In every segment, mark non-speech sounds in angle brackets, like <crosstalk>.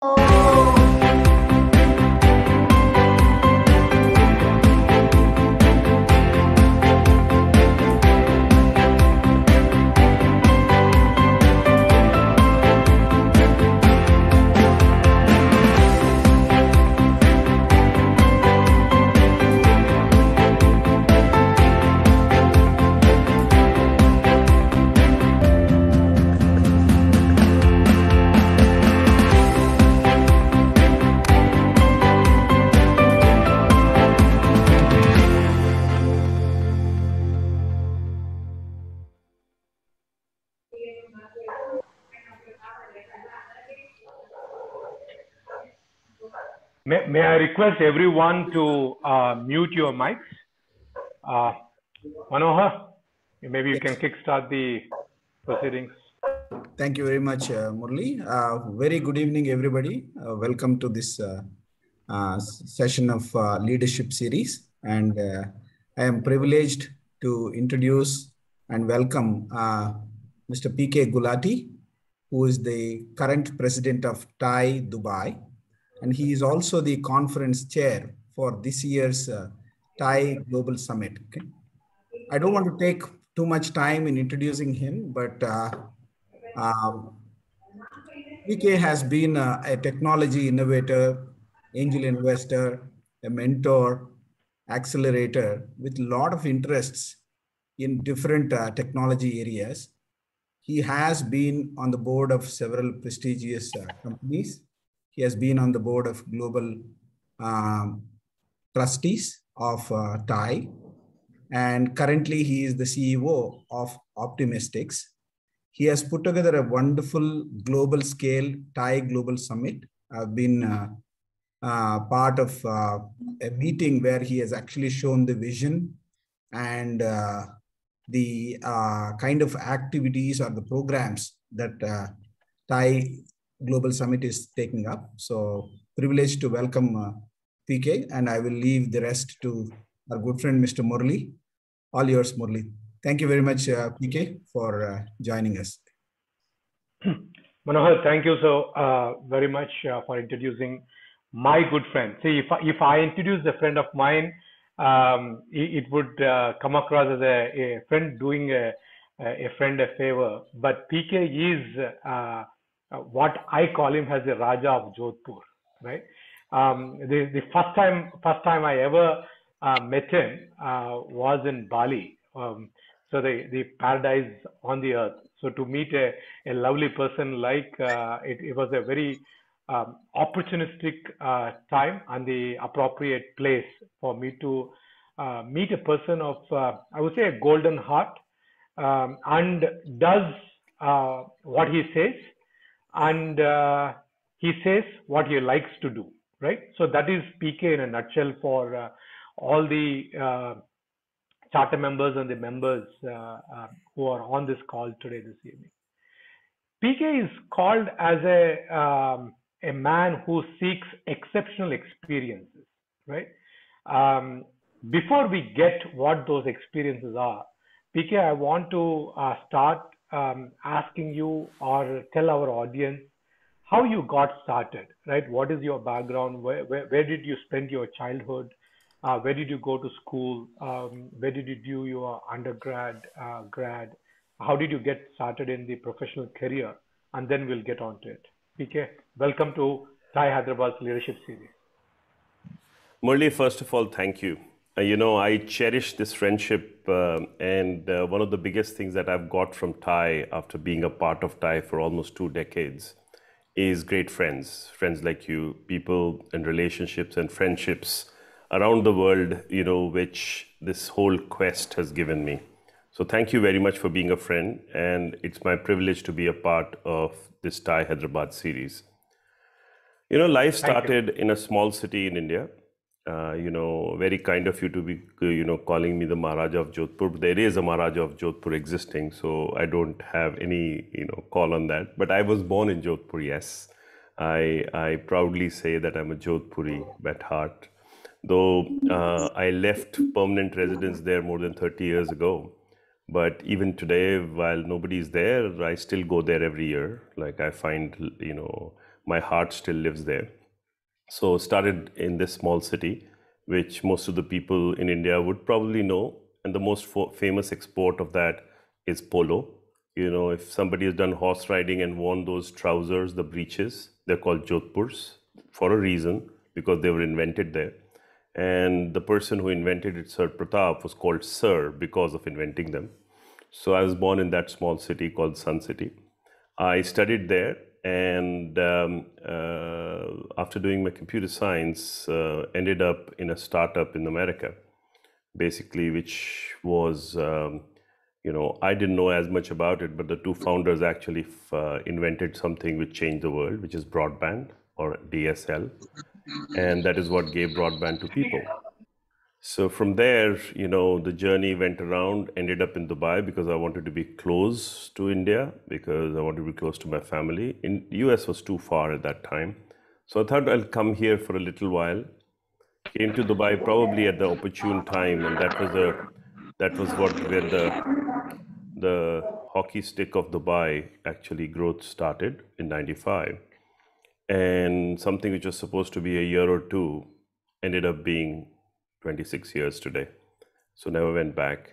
哦。May, may I request everyone to uh, mute your mics? Uh, Manohar, maybe you can kickstart the proceedings. Thank you very much, uh, Murli. Uh, very good evening, everybody. Uh, welcome to this uh, uh, session of leadership series. And I am privileged to introduce and welcome Mr. PK Gulati, who is the current president of TiE Dubai. And he is also the conference chair for this year's uh, TIE Global Summit. Okay? I don't want to take too much time in introducing him, but uh, um, PK has been a, a technology innovator, angel investor, a mentor, accelerator with a lot of interests in different uh, technology areas. He has been on the board of several prestigious uh, companies. He has been on the board of global um, trustees of uh. And currently, he is the CEO of Optimistix. He has put together a wonderful global scale TIE Global Summit. I've been uh, uh, part of uh, a meeting where he has actually shown the vision and uh, the uh, kind of activities or the programs that uh, TIE Global Summit is taking up. So privileged to welcome uh, PK and I will leave the rest to our good friend, Mr. Murli. All yours, Murli. Thank you very much, uh, PK, for uh, joining us. Manohar, thank you so uh, very much uh, for introducing my good friend. See, if I, if I introduce a friend of mine, um, it, it would uh, come across as a, a friend doing a, a friend a favor. But PK is uh, what I call him as the Raja of Jodhpur, right? Um, the the first time first time I ever uh, met him uh, was in Bali. Um, so the the paradise on the earth. So to meet a, a lovely person like uh, it, it was a very um, opportunistic uh, time and the appropriate place for me to uh, meet a person of I would say a golden heart um, and does what he says and uh, he says what he likes to do right? So that is pk in a nutshell for uh, all the uh, charter members and the members uh, uh, who are on this call today this evening. Pk is called as a um, a man who seeks exceptional experiences right? Um, before we get what those experiences are pk i want to uh, start um, asking you or tell our audience how you got started, right? What is your background? Where, where, where did you spend your childhood? Uh, where did you go to school? Um, where did you do your undergrad, uh, grad? How did you get started in the professional career? And then we'll get on to it. PK, welcome to TIE Hyderabad's Leadership Series. Murli, first of all, thank you. Uh, you know, I cherish this friendship, uh, and uh, one of the biggest things that I've got from TiE after being a part of TiE for almost two decades is great friends, friends like you, people and relationships and friendships around the world, you know, which this whole quest has given me. So thank you very much for being a friend, and it's my privilege to be a part of this TiE Hyderabad series. You know, life started in a small city in India. Uh, you know, very kind of you to be, you know, calling me the Maharaj of Jodhpur. There is a Maharaj of Jodhpur existing, so I don't have any, you know, call on that. But I was born in Jodhpur, yes. I, I proudly say that I'm a Jodhpuri at heart. Though uh, I left permanent residence there more than 30 years ago, But even today, while nobody's there, I still go there every year. Like I find, you know, my heart still lives there. So started in this small city, which most of the people in India would probably know. And the most fo- famous export of that is polo. You know, if somebody has done horse riding and worn those trousers, the breeches, they're called Jodhpurs for a reason because they were invented there. And the person who invented it, Sir Pratap, was called Sir because of inventing them. So I was born in that small city called Sun City. I studied there, and um, uh, after doing my computer science, uh, ended up in a startup in America, basically, which was, um, you know, I didn't know as much about it, but the two founders actually f- uh, invented something which changed the world, which is broadband or DSL, and that is what gave broadband to people. So from there, you know, the journey went around, ended up in Dubai because I wanted to be close to India because I wanted to be close to my family. In US was too far at that time. So I thought I'll come here for a little while. Came to Dubai probably at the opportune time, and that was a that was what where the the hockey stick of Dubai actually growth started in 95 and something which was supposed to be a year or two ended up being 26 years today. So never went back.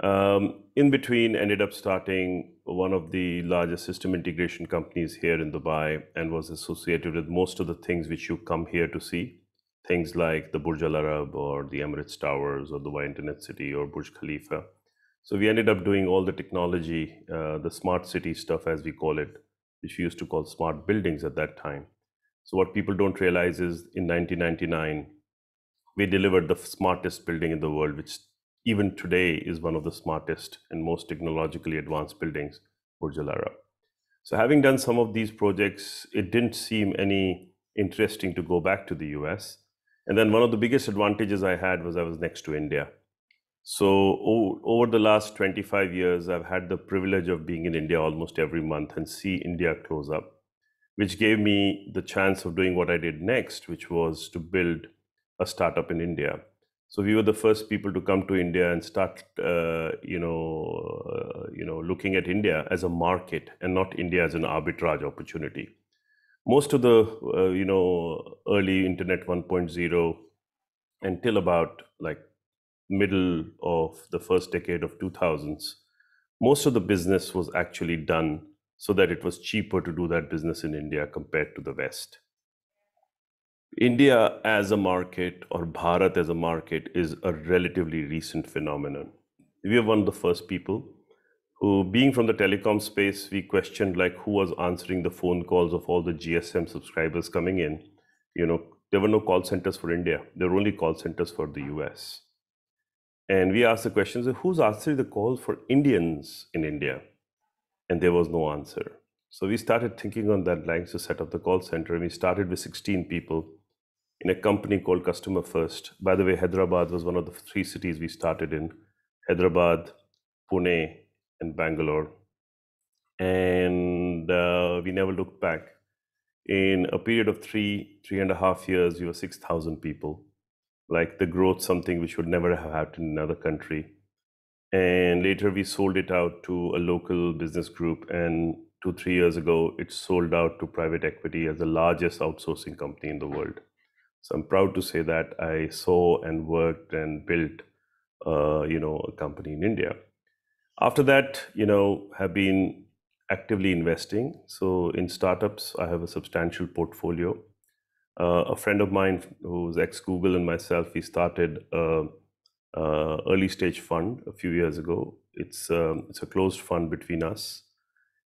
Um, in between, ended up starting one of the largest system integration companies here in Dubai and was associated with most of the things which you come here to see. Things like the Burj Al Arab or the Emirates Towers or the Dubai Internet City or Burj Khalifa. So we ended up doing all the technology, uh, the smart city stuff, as we call it, which we used to call smart buildings at that time. So what people don't realize is in 1999, we delivered the smartest building in the world, which even today is one of the smartest and most technologically advanced buildings, Burj Al Arab. So having done some of these projects, it didn't seem any interesting to go back to the US. And then one of the biggest advantages I had was I was next to India. So over the last 25 years, I've had the privilege of being in India almost every month and see India close up, which gave me the chance of doing what I did next, which was to build a startup in India. So we were the first people to come to India and start, uh, you know, uh, you know, looking at India as a market and not India as an arbitrage opportunity. Most of the, uh, you know, early Internet 1.0 until about like middle of the first decade of 2000s, most of the business was actually done so that it was cheaper to do that business in India compared to the West. India as a market or Bharat as a market is a relatively recent phenomenon. We are one of the first people who, being from the telecom space, we questioned like who was answering the phone calls of all the GSM subscribers coming in. You know, there were no call centers for India. There were only call centers for the US. And we asked the questions who's answering the calls for Indians in India? And there was no answer. So we started thinking on that line to set up the call center. And we started with 16 people in a company called Customer First. By the way, Hyderabad was one of the three cities we started in Hyderabad, Pune, and Bangalore. And uh, we never looked back. In a period of three, three and a half years, we were 6,000 people. Like the growth, something which would never have happened in another country. And later we sold it out to a local business group. And two, three years ago, it sold out to private equity as the largest outsourcing company in the world. So I'm proud to say that I saw and worked and built, uh, you know, a company in India. After that, you know, have been actively investing. So in startups, I have a substantial portfolio. Uh, a friend of mine who's ex Google and myself, we started a, a early stage fund a few years ago. It's um, it's a closed fund between us,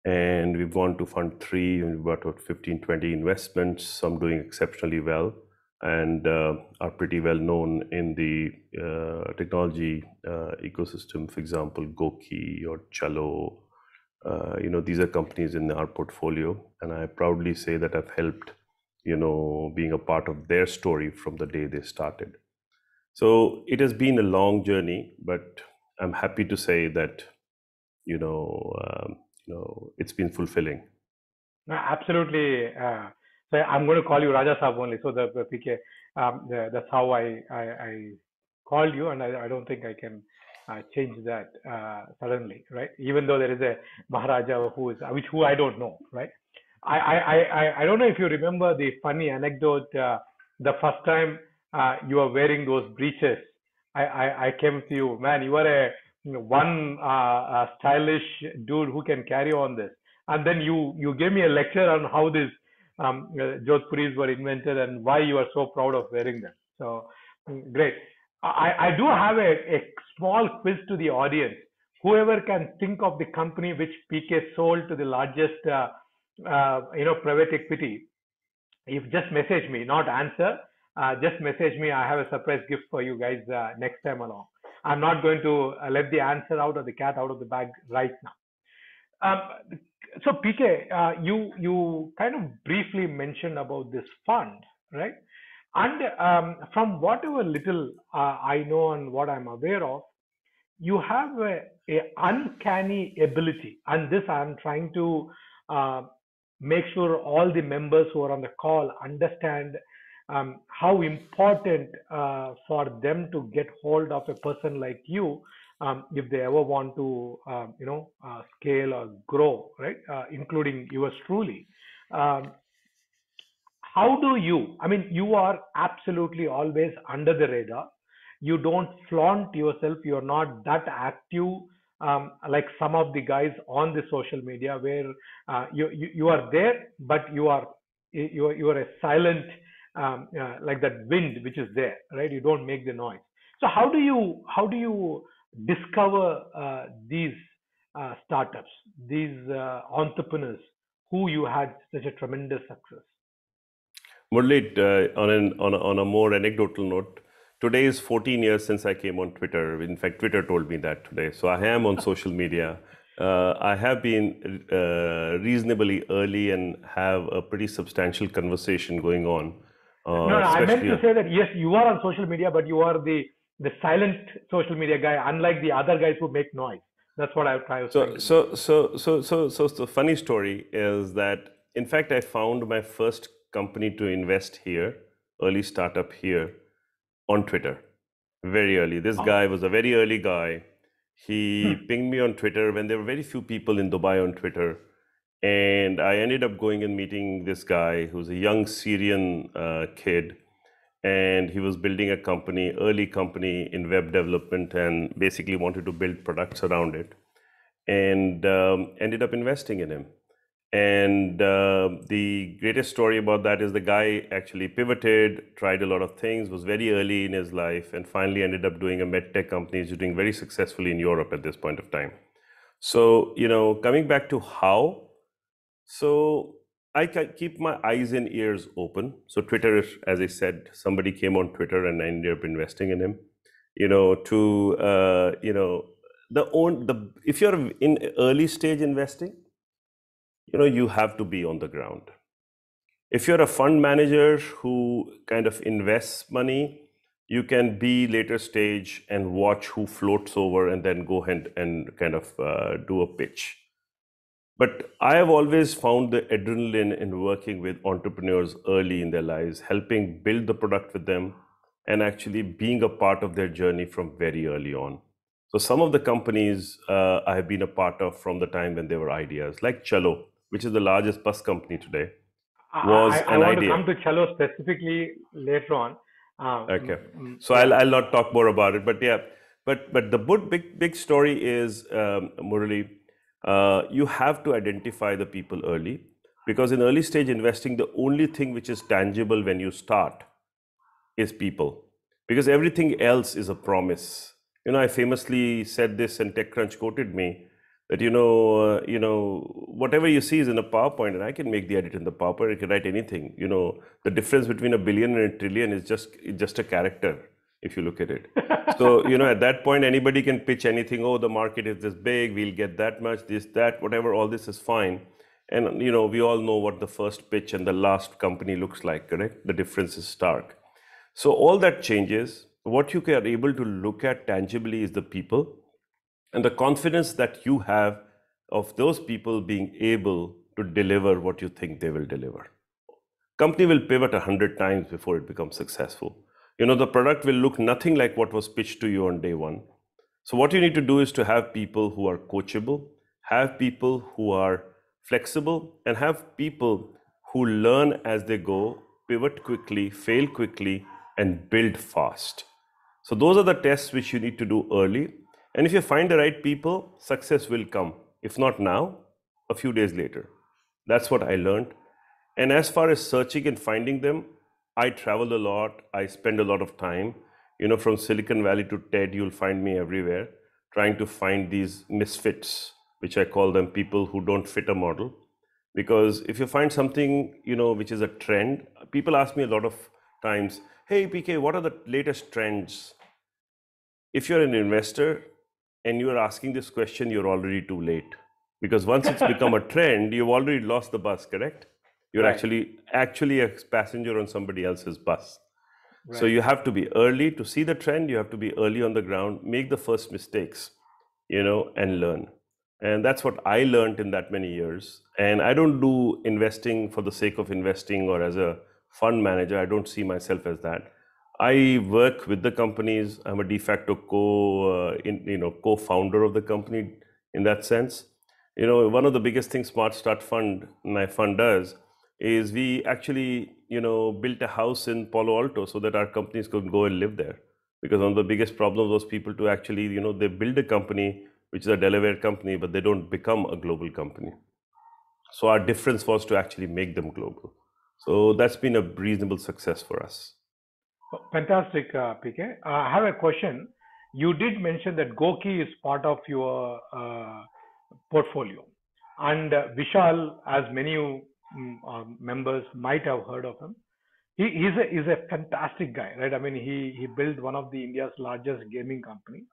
and we've gone to fund three, and about 15, 20 investments. Some doing exceptionally well and uh, are pretty well known in the uh, technology uh, ecosystem. For example, GOQii or Chalo. You know, these are companies in our portfolio, and I proudly say that I've helped. You know, being a part of their story from the day they started. So it has been a long journey, but I'm happy to say that you know, um, you know, it's been fulfilling. Absolutely. So I'm going to call you Raja Saab only. So the, the PK, um, the, that's how I, I, I called you, and I, I don't think I can uh, change that uh, suddenly, right? Even though there is a Maharaja who is, which who I don't know, right? I I I I don't know if you remember the funny anecdote. Uh, the first time uh, you were wearing those breeches, I I, I came to you, man. You were a one uh, uh, stylish dude who can carry on this, and then you you gave me a lecture on how these um, uh, Jodhpuris were invented and why you are so proud of wearing them. So mm, great. I, I do have a, a small quiz to the audience. Whoever can think of the company which PK sold to the largest, uh, uh, you know, private equity, if just message me, not answer, uh, just message me. I have a surprise gift for you guys uh, next time along. I'm not going to uh, let the answer out of the cat out of the bag right now. Um, so PK, uh, you you kind of briefly mentioned about this fund, right? And um, from whatever little uh, I know and what I'm aware of, you have a, a uncanny ability, and this I'm trying to uh, make sure all the members who are on the call understand um, how important uh, for them to get hold of a person like you um, if they ever want to, um, you know, uh, scale or grow, right? Uh, including yours truly. Um, how do you i mean you are absolutely always under the radar you don't flaunt yourself you're not that active um, like some of the guys on the social media where uh, you, you you are there but you are you are, you are a silent um, uh, like that wind which is there right you don't make the noise so how do you how do you discover uh, these uh, startups these uh, entrepreneurs who you had such a tremendous success Murli, uh, on, an, on, a, on a more anecdotal note, today is 14 years since I came on Twitter. In fact, Twitter told me that today. So I am on <laughs> social media. Uh, I have been uh, reasonably early and have a pretty substantial conversation going on. No, no I meant to say that yes, you are on social media, but you are the the silent social media guy, unlike the other guys who make noise. That's what I was trying so, so, so, so, so, so, so, the funny story is that, in fact, I found my first company to invest here, early startup here on Twitter, very early. This oh. guy was a very early guy. He hmm. pinged me on Twitter when there were very few people in Dubai on Twitter. And I ended up going and meeting this guy who's a young Syrian uh, kid. And he was building a company, early company in web development, and basically wanted to build products around it. And um, ended up investing in him and uh, the greatest story about that is the guy actually pivoted, tried a lot of things, was very early in his life, and finally ended up doing a medtech company. He's doing very successfully in Europe at this point of time. So, you know, coming back to how, so I keep my eyes and ears open. So, Twitter, as I said, somebody came on Twitter and I ended up investing in him. You know, to, uh, you know, the own, the, if you're in early stage investing, you know you have to be on the ground if you're a fund manager who kind of invests money you can be later stage and watch who floats over and then go ahead and kind of uh, do a pitch but i have always found the adrenaline in working with entrepreneurs early in their lives helping build the product with them and actually being a part of their journey from very early on so some of the companies uh, i have been a part of from the time when they were ideas like Chalo which is the largest bus company today, was I, I, an I want idea. to come to Chalo specifically later on. Um, okay, so I'll I'll not talk more about it, but yeah, but but the big big story is um, Murali, uh, you have to identify the people early because in early stage investing, the only thing which is tangible when you start is people because everything else is a promise. You know, I famously said this, and TechCrunch quoted me that you know, uh, you know, whatever you see is in a PowerPoint, and I can make the edit in the PowerPoint. I can write anything. You know, the difference between a billion and a trillion is just just a character if you look at it. so you know, at that point, anybody can pitch anything. Oh, the market is this big. We'll get that much. This, that, whatever. All this is fine. And you know, we all know what the first pitch and the last company looks like. Correct? The difference is stark. So all that changes. What you are able to look at tangibly is the people and the confidence that you have of those people being able to deliver what you think they will deliver company will pivot a hundred times before it becomes successful you know the product will look nothing like what was pitched to you on day one So, what you need to do is to have people who are coachable, have people who are flexible, and have people who learn as they go, pivot quickly, fail quickly, and build fast. So, those are the tests which you need to do early. And if you find the right people, success will come. If not now, a few days later. That's what I learned. And as far as searching and finding them, I travel a lot. I spend a lot of time. You know, from Silicon Valley to TED, you'll find me everywhere trying to find these misfits, which I call them people who don't fit a model. Because if you find something, you know, which is a trend, people ask me a lot of times, hey, PK, what are the latest trends? If you're an investor and you are asking this question, you're already too late. Because once it's become a <laughs> trend, you've already lost the bus, correct? You're Right. actually actually a passenger on somebody else's bus. So you have to be early to see the trend. You have to be early on the ground, make the first mistakes, you know, and learn. And that's what I learned in that many years. And I don't do investing for the sake of investing or as a fund manager. I don't see myself as that. I work with the companies. I'm a de facto co, uh, in, you know, co-founder of the company in that sense. You know, one of the biggest things Smart Start Fund, my fund does, is we actually, you know, built a house in Palo Alto so that our companies could go and live there. Because one of the biggest problems was people to actually, you know, they build a company which is a Delaware company, but they don't become a global company. So our difference was to actually make them global. So that's been a reasonable success for us. Fantastic, uh, PK. Uh, I have a question. You did mention that GOQii is part of your uh, portfolio, and uh, Vishal, as many mm, uh, members might have heard of him, he, he's a he's a fantastic guy, right? I mean, he he built one of the India's largest gaming company,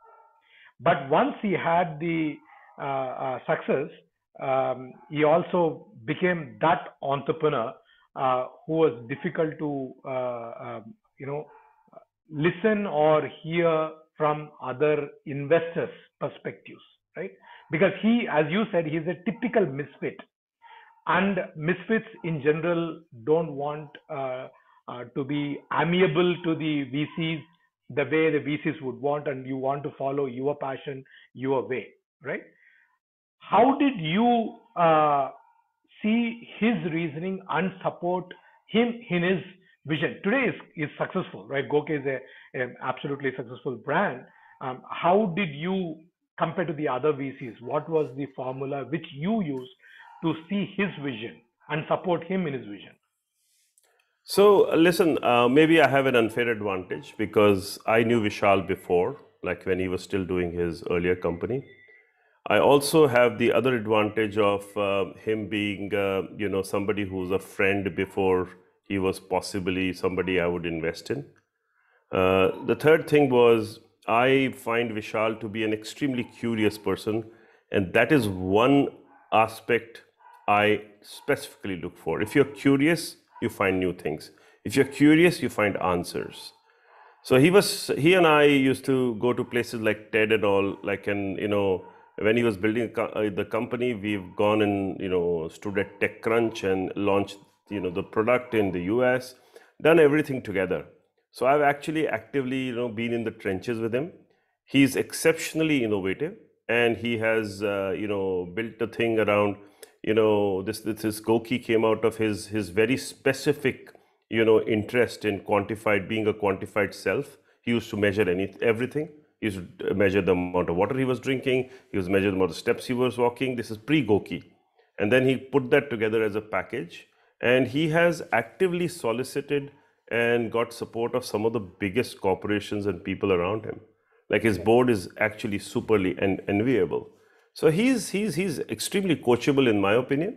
but once he had the uh, uh, success, um, he also became that entrepreneur uh, who was difficult to uh, um, you know listen or hear from other investors perspectives right? Because he as you said he's a typical misfit and misfits in general don't want uh, uh, to be amiable to the vcs the way the vcs would want and you want to follow your passion your way right? How did you uh, see his reasoning and support him in his vision? Today is, is successful right? GOQii is a, an absolutely successful brand. Um, how did you compare to the other vcs what was the formula which you used to see his vision and support him in his vision So listen, uh, maybe I have an unfair advantage because I knew Vishal before, like when he was still doing his earlier company. I also have the other advantage of uh, him being, uh, you know, somebody who's a friend before he was possibly somebody I would invest in. Uh, the third thing was I find Vishal to be an extremely curious person, and that is one aspect I specifically look for. If you're curious, you find new things. If you're curious, you find answers. So he was, he and I used to go to places like TED and all, like, and you know, when he was building uh, the company, we've gone and you know stood at TechCrunch and launched you know the product in the US, done everything together. So I've actually actively you know been in the trenches with him. He's exceptionally innovative, and he has uh, you know built a thing around you know this this, this GOQii came out of his his very specific you know interest in quantified being a quantified self. He used to measure any everything. He used to uh, measure the amount of water he was drinking. He was measuring the amount of steps he was walking. This is pre-GOQii, and then he put that together as a package. And he has actively solicited and got support of some of the biggest corporations and people around him. Like his board is actually superly en- enviable. So he's he's he's extremely coachable in my opinion.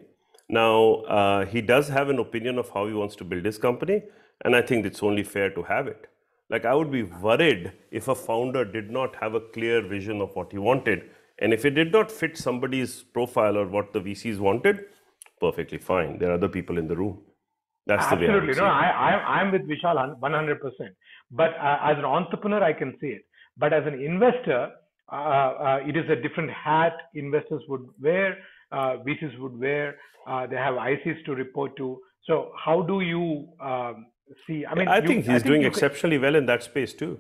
Now uh, he does have an opinion of how he wants to build his company, and I think it's only fair to have it. Like I would be worried if a founder did not have a clear vision of what he wanted, and if it did not fit somebody's profile or what the VCs wanted, perfectly fine. There are other people in the room. That's the way Absolutely. No. I, I, I'm with Vishal 100%. But uh, as an entrepreneur, I can see it. But as an investor, it is a different hat investors would wear, uh, VCs would wear. Uh, they have ICs to report to. So how do you um, see? I mean, I you- think he's doing you can- exceptionally well in that space too.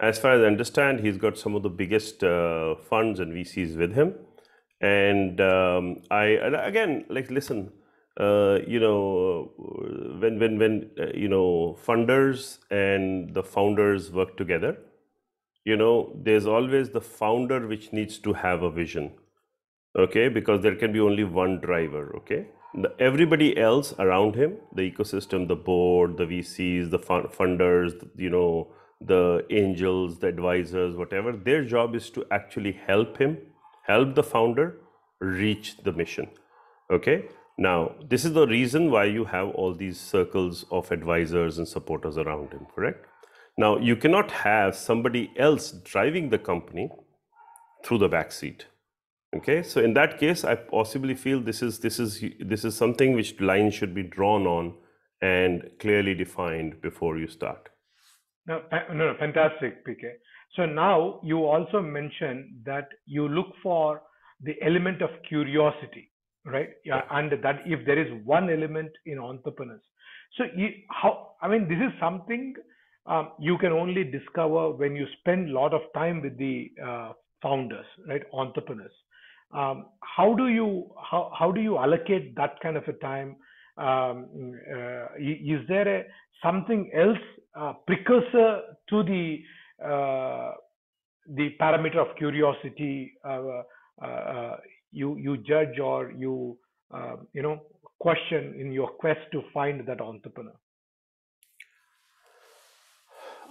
as far as I understand, he's got some of the biggest uh, funds and VCs with him. And um, I again, like, listen, uh, you know, when when when uh, you know funders and the founders work together, you know, there's always the founder which needs to have a vision, okay? Because there can be only one driver, okay? The, everybody else around him, the ecosystem, the board, the VCs, the fun, funders, you know, the angels, the advisors, whatever, their job is to actually help him, help the founder reach the mission. Okay. Now, this is the reason why you have all these circles of advisors and supporters around him, correct? Now, you cannot have somebody else driving the company through the back seat. Okay, so in that case, I possibly feel this is this is this is something which lines should be drawn on and clearly defined before you start. No, no, no, fantastic, PK. So now you also mentioned that you look for the element of curiosity, right? Yeah, and that if there is one element in entrepreneurs, so you, how? I mean, this is something um, you can only discover when you spend a lot of time with the uh, founders, right? Entrepreneurs. Um, how do you how how do you allocate that kind of a time? Um, uh, is there a something else uh, precursor to the uh, the parameter of curiosity uh, uh, you you judge or you you know question in your quest to find that entrepreneur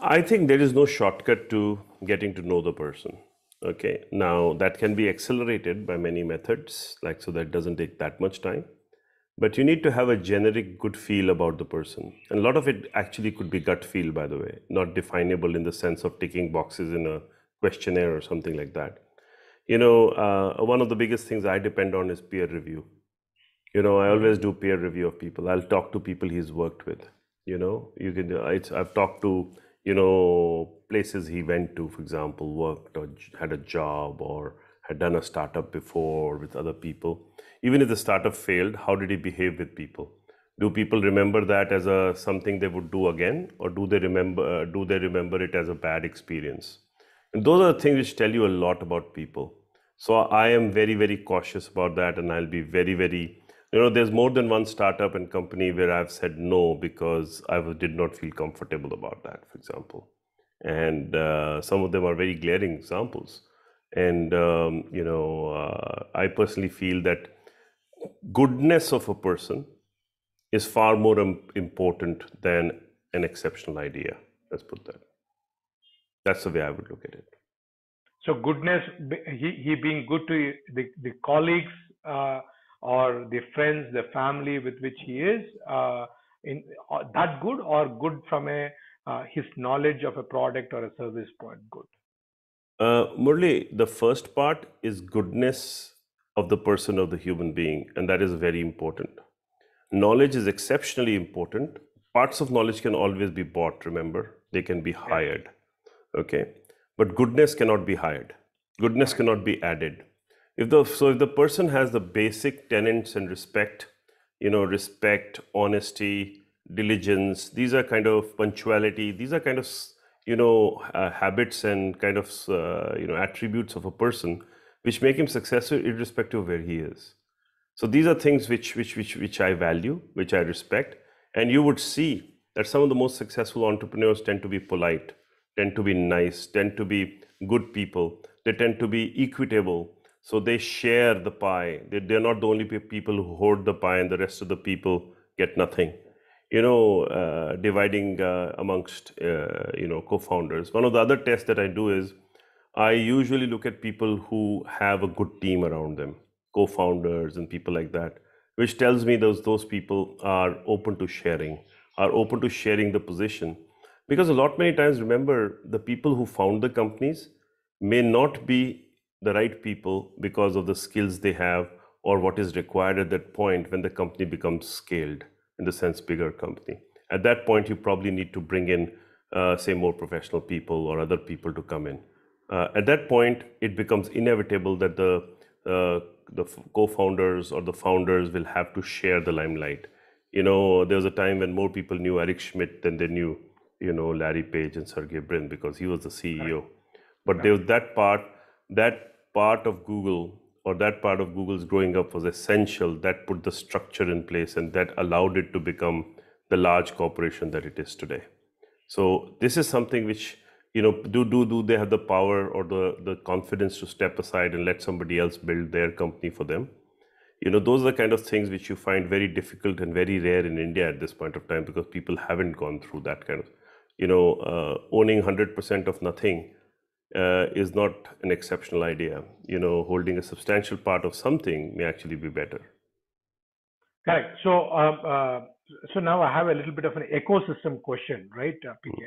i think there is no shortcut to getting to know the person. Okay now that can be accelerated by many methods like so that doesn't take that much time. But you need to have a generic good feel about the person. And a lot of it actually could be gut feel by the way not definable in the sense of ticking boxes in a questionnaire or something like that. You know uh, one of the biggest things i depend on is peer review. You know i always do peer review of people. I'll talk to people he's worked with. You know you can it's, i've talked to you know places he went to for example worked or had a job or had done a startup before with other people. Even if the startup failed how did he behave with people? Do people remember that as a something they would do again? Or do they remember uh, do they remember it as a bad experience? And those are the things which tell you a lot about people. So i am very very cautious about that and i'll be very very you know there's more than one startup and company where i've said no because i did not feel comfortable about that for example and uh, some of them are very glaring examples and um, you know uh, i personally feel that goodness of a person is far more important than an exceptional idea. Let's put that. That's the way I would look at it. So goodness, he, he being good to the, the colleagues uh, or the friends, the family with which he is, uh, in uh, that good or good from a uh, his knowledge of a product or a service point good. Uh, Murli, the first part is goodness of the person of the human being, and that is very important. Knowledge is exceptionally important. Parts of knowledge can always be bought, remember, they can be hired. Okay. But goodness cannot be hired, goodness cannot be added. If the so if the person has the basic tenets and respect, you know, respect, honesty, diligence, these are kind of punctuality, these are kind of you know uh, habits and kind of uh, you know attributes of a person which make him successful irrespective of where he is. So these are things which, which, which, which I value, which I respect. And you would see that some of the most successful entrepreneurs tend to be polite, tend to be nice, tend to be good people. They tend to be equitable. So they share the pie. They, they're not the only people who hoard the pie and the rest of the people get nothing. You know, uh, dividing uh, amongst, uh, you know, co-founders. One of the other tests that I do is I usually look at people who have a good team around them, co-founders and people like that, which tells me those those people are open to sharing, are open to sharing the position. Because a lot many times, remember, the people who found the companies may not be the right people because of the skills they have or what is required at that point when the company becomes scaled, in the sense bigger company. At that point, you probably need to bring in, uh, say, more professional people or other people to come in uh, at that point, it becomes inevitable that the uh, the co-founders or the founders will have to share the limelight. You know, there was a time when more people knew Eric Schmidt than they knew you know, Larry Page and Sergey Brin because he was the CEO. But there was that part, that part of Google or that part of Google's growing up was essential. That put the structure in place and that allowed it to become the large corporation that it is today. So this is something which you know do do do they have the power or the the confidence to step aside and let somebody else build their company for them? You know those are the kind of things which you find very difficult and very rare in India at this point of time because people haven't gone through that kind of you know uh, owning 100% of nothing uh, is not an exceptional idea. You know, holding a substantial part of something may actually be better. Correct. So, um, uh, so now I have a little bit of an ecosystem question, right, uh, PK?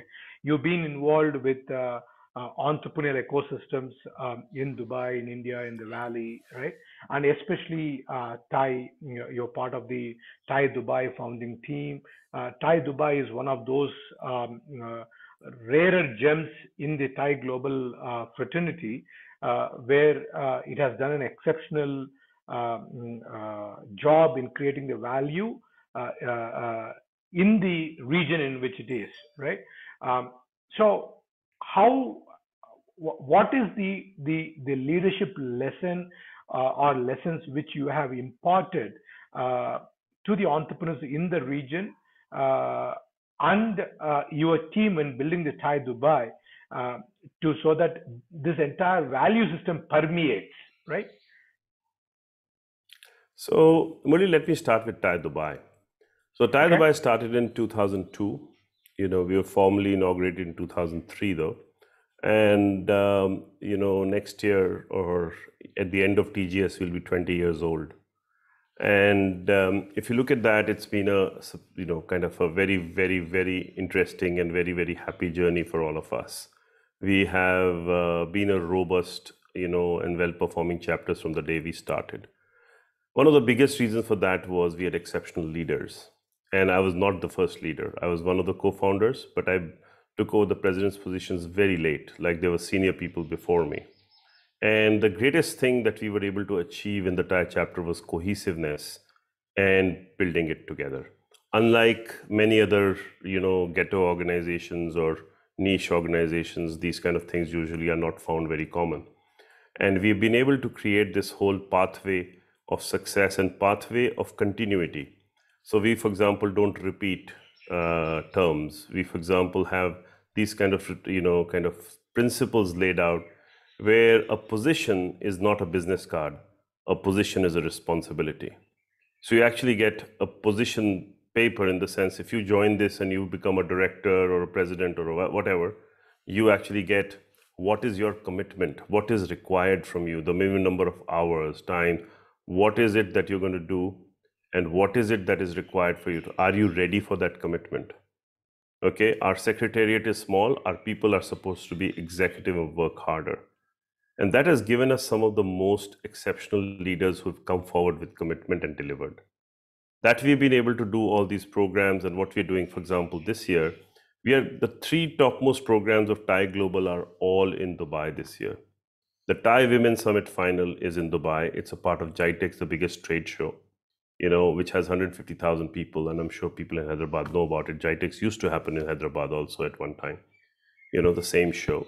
You've been involved with uh, uh, entrepreneurial ecosystems um, in Dubai, in India, in the Valley, right? And especially uh, TiE, you know, you're part of the TiE Dubai founding team. Uh, TiE Dubai is one of those um, uh, rarer gems in the TiE global uh, fraternity uh, where uh, it has done an exceptional um, uh, job in creating the value uh, in the region in which it is, right? Um, so, how wh- what is the the the leadership lesson or lessons which you have imparted to the entrepreneurs in the region and uh, your team in building the TiE Dubai uh, to so that this entire value system permeates, right? So, Murli, let me start with TiE Dubai. So, TiE Okay. Dubai started in 2002. You know, we were formally inaugurated in 2003, though. And, um, you know, next year or at the end of TGS, we'll be 20 years old. And um, if you look at that, it's been a you know, kind of a very, very, very interesting and very, very happy journey for all of us. We have uh, been a robust, you know, and well-performing chapters from the day we started. One of the biggest reasons for that was we had exceptional leaders. And I was not the first leader. I was one of the co founders, but I took over the president's positions very late, like there were senior people before me. And the greatest thing that we were able to achieve in the TIE chapter was cohesiveness and building it together. Unlike many other, you know, ghetto organizations or niche organizations, these kind of things usually are not found very common. And we've been able to create this whole pathway of success and pathway of continuity. So we for example don't repeat uh, terms. We for example have these kind of you know kind of principles laid out where a position is not a business card a position is a responsibility so you actually get a position paper in the sense if you join this and you become a director or a president or whatever, you actually get what is your commitment, what is required from you, the minimum number of hours, time, what is it that you're going to do, and what is it that is required for you. To, are you ready for that commitment? Okay, our secretariat is small, our people are supposed to be executive and work harder. And that has given us some of the most exceptional leaders who've come forward with commitment and delivered. That we've been able to do all these programs and what we're doing, for example, this year, we are the three topmost programs of TiE Global are all in Dubai this year. The TiE Women Summit final is in Dubai. It's a part of GITEX, the biggest trade show, you know, which has 150,000 people. And I'm sure people in Hyderabad know about it. GITEX used to happen in Hyderabad also at one time, you know, the same show.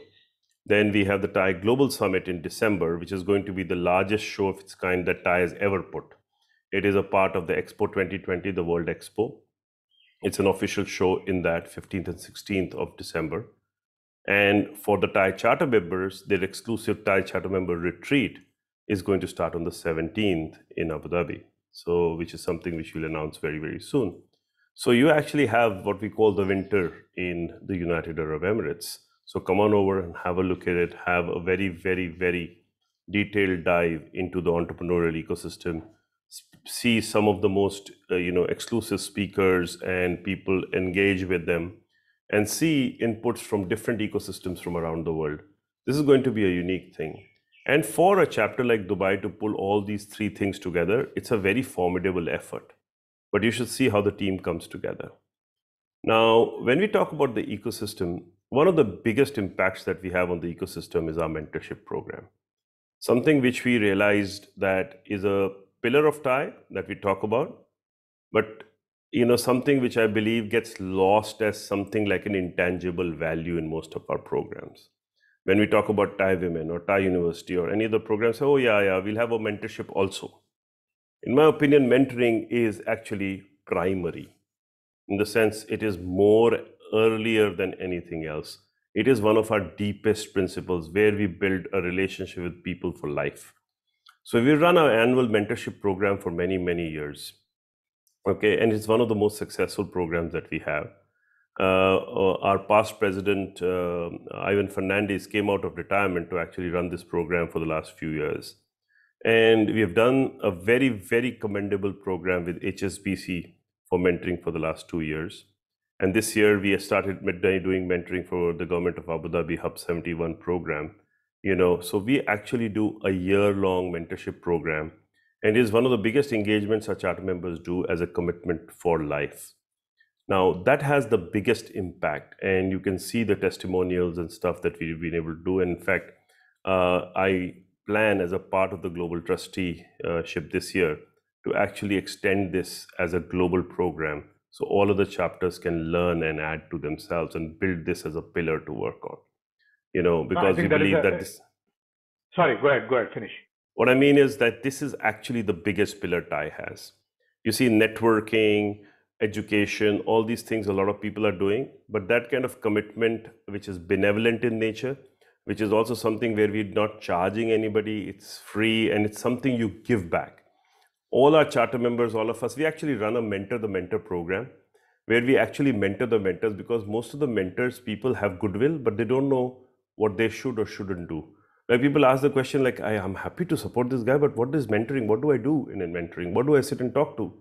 Then we have the TiE Global Summit in December, which is going to be the largest show of its kind that TiE has ever put. It is a part of the Expo 2020, the World Expo. It's an official show in that 15th and 16th of December. And for the TiE charter members, their exclusive TiE charter member retreat is going to start on the 17th in Abu Dhabi. So, which is something which we'll announce very, very soon. So, you actually have what we call the winter in the United Arab Emirates. So, come on over and have a look at it, have a very, very, very detailed dive into the entrepreneurial ecosystem. See some of the most uh, you know exclusive speakers and people engage with them and see inputs from different ecosystems from around the world. This is going to be a unique thing. And for a chapter like dubai to pull all these three things together it's a very formidable effort. But you should see how the team comes together. Now when we talk about the ecosystem one of the biggest impacts that we have on the ecosystem is our mentorship program. Something which we realized that is a pillar of TiE that we talk about but you know something which i believe gets lost as something like an intangible value in most of our programs. When we talk about TiE women or TiE university or any of the programs oh yeah yeah we'll have a mentorship also. In my opinion mentoring is actually primary in the sense it is more earlier than anything else it is one of our deepest principles where we build a relationship with people for life so we run our annual mentorship program for many many years Okay, and it's one of the most successful programs that we have. Uh, our past president, uh, Ivan Fernandez, came out of retirement to actually run this program for the last few years. And we have done a very, very commendable program with HSBC for mentoring for the last two years. And this year we started doing mentoring for the government of Abu Dhabi Hub 71 program. You know, so we actually do a year-long mentorship program and it is one of the biggest engagements our charter members do as a commitment for life. Now, that has the biggest impact, and you can see the testimonials and stuff that we've been able to do. And in fact, uh, I plan as a part of the global trusteeship this year to actually extend this as a global program so all of the chapters can learn and add to themselves and build this as a pillar to work on. You know, because we believe a, that this. Sorry, go ahead, go ahead, finish. What I mean is that this is actually the biggest pillar TiE has. You see, networking, education, all these things a lot of people are doing, but that kind of commitment, which is benevolent in nature, which is also something where we're not charging anybody, it's free, and it's something you give back. All our charter members, all of us, we actually run a mentor the mentor program where we actually mentor the mentors because most of the mentors, people have goodwill, but they don't know what they should or shouldn't do. Like people ask the question, like, I am happy to support this guy, but what is mentoring? What do I do in mentoring? What do I sit and talk to?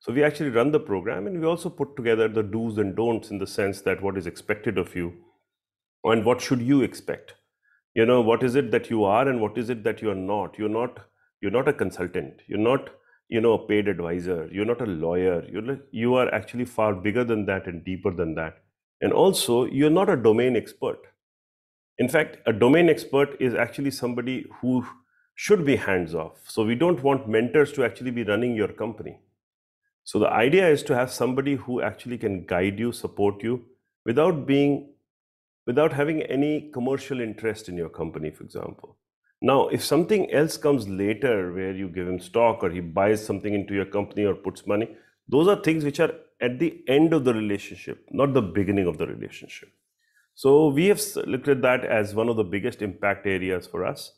So we actually run the program and we also put together the do's and don'ts in the sense that what is expected of you and what should you expect. You know, what is it that you are and what is it that you are not? You're not you're not a consultant. You're not, you know, a paid advisor. You're not a lawyer. You're you are actually far bigger than that and deeper than that. And also, you're not a domain expert in fact, a domain expert is actually somebody who should be hands off. So we don't want mentors to actually be running your company. So the idea is to have somebody who actually can guide you, support you without being without having any commercial interest in your company, for example. Now, if something else comes later where you give him stock or he buys something into your company or puts money, those are things which are at the end of the relationship, not the beginning of the relationship. So we have looked at that as one of the biggest impact areas for us.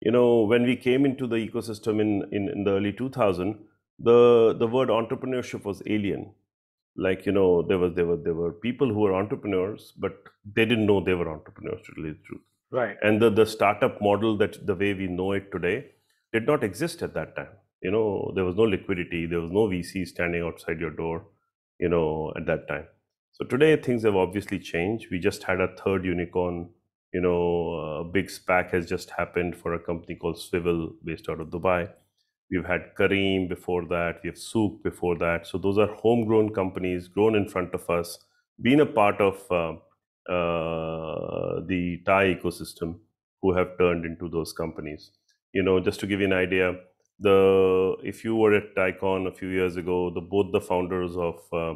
You know, when we came into the ecosystem in, in, in the early 2000, the, the word entrepreneurship was alien. Like, you know, there was there were there were people who were entrepreneurs, but they didn't know they were entrepreneurs to tell the truth. Right. And the, the startup model that the way we know it today did not exist at that time. You know, there was no liquidity, there was no VC standing outside your door, you know, at that time. So today things have obviously changed. We just had a third unicorn. You know, a big SPAC has just happened for a company called Swvl based out of Dubai. We've had Careem before that. We have Souq before that. So those are homegrown companies, grown in front of us, been a part of uh, uh, the TiE ecosystem, who have turned into those companies. You know, just to give you an idea, the if you were at TiECon a few years ago, the both the founders of uh,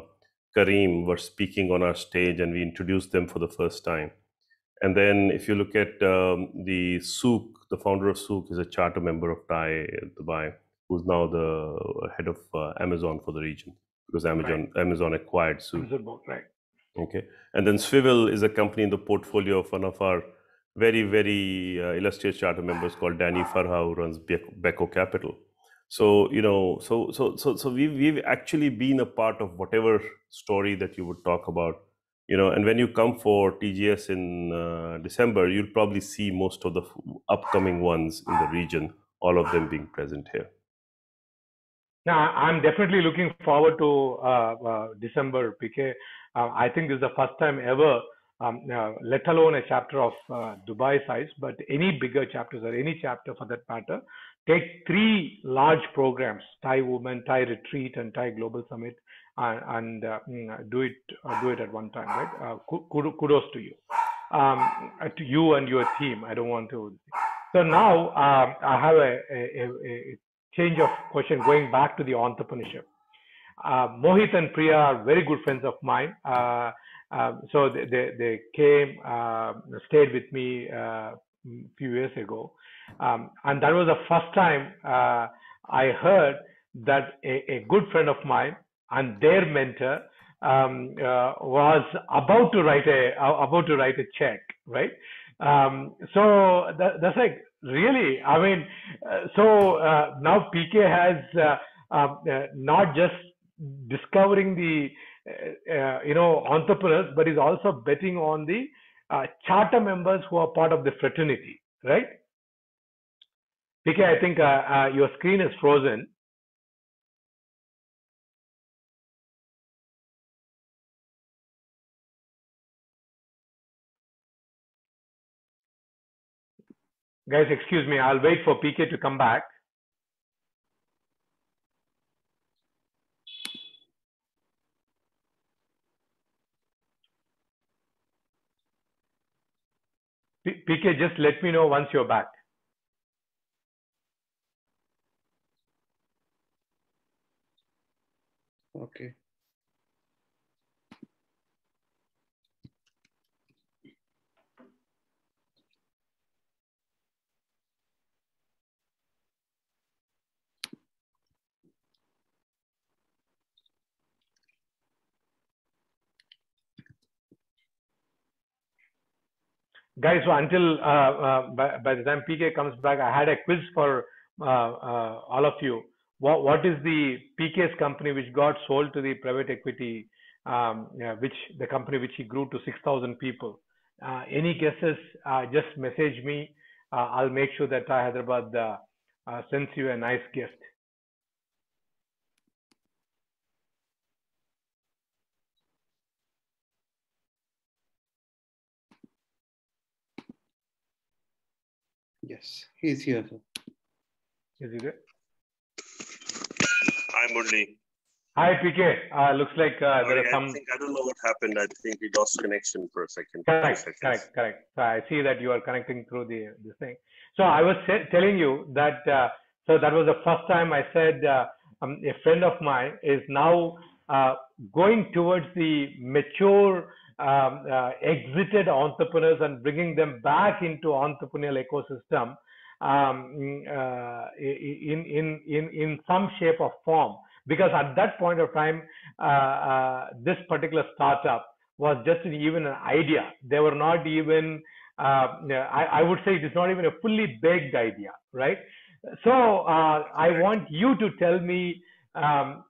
Careem were speaking on our stage and we introduced them for the first time. And then if you look at um, the Souq, the founder of Souq is a charter member of TiE Dubai, who's now the head of uh, Amazon for the region because Amazon right. Amazon acquired Souq. right. Okay. And then Swvl is a company in the portfolio of one of our very, very uh, illustrious charter members called Dany Farha, who runs BECO Capital. So you know, so so so so we've we've actually been a part of whatever story that you would talk about, you know. And when you come for TGS in uh, December, you'll probably see most of the upcoming ones in the region, all of them being present here. Now, I'm definitely looking forward to uh, uh, December, PK. Uh, I think this is the first time ever, um, uh, let alone a chapter of uh, Dubai size, but any bigger chapters or any chapter for that matter, take three large programs, TiE Women, TiE Retreat, and TiE Global Summit, and, and uh, mm, do it uh, do it at one time, right? Uh, kudos to you, um, to you and your team. I don't want to. So now um, I have a, a, a, change of question going back to the entrepreneurship. Uh, Mohit and Priya are very good friends of mine. Uh, um, so they, they, they came, uh, stayed with me uh, a few years ago. Um, and that was the first time uh, I heard that a, a, good friend of mine and their mentor um, uh, was about to write a about to write a check, right? Um, so that, that's like really, I mean, uh, so uh, now PK has uh, uh, not just discovering the uh, uh, you know entrepreneurs, but is also betting on the uh, charter members who are part of the fraternity, right? PK, I think uh, your screen is frozen. Guys, excuse me. I'll wait for PK to come back. PK, just let me know once you're back. Okay. Guys so until uh, uh, by, by, the time pk comes back i had a quiz for uh, all of you. What, what is the pk's company which got sold to the private equity um, yeah, which the company which he grew to 6000 people? Uh, any guesses? Uh, just message me. Uh, i'll make sure that hyderabad sends you a nice gift Yes, he's here. Sir. Is he there? Hi, Murli. Hi, PK. Uh, looks like uh, there are some. I, think, I don't know what happened. I think we lost connection for a second. Correct, correct, correct. So I see that you are connecting through the this thing. So I was telling you that. Uh, so that was the first time I said uh, um, a friend of mine is now uh, going towards the mature um, uh, exited entrepreneurs and bringing them back into entrepreneurial ecosystem um, uh, in, in, in, in some shape or form. Because at that point of time, uh, uh this particular startup was just even an idea. They were not even, uh, I, I, would say it is not even a fully baked idea, right? So uh, I want you to tell me um,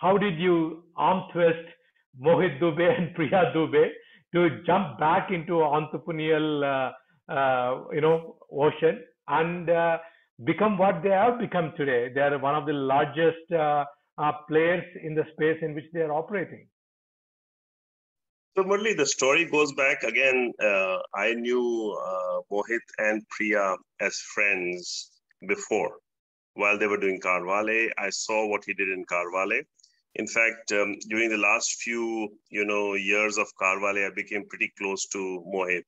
how did you arm twist Mohit Dubey and Priya Dubey to jump back into entrepreneurial, uh, uh, you know, ocean and uh, become what they have become today. They are one of the largest uh, uh, players in the space in which they are operating. So Murli, the story goes back again. Uh, I knew Mohit and Priya as friends before while they were doing CarWale. I saw what he did in CarWale in fact, um, during the last few, you know, years of CarWale, I became pretty close to Mohit,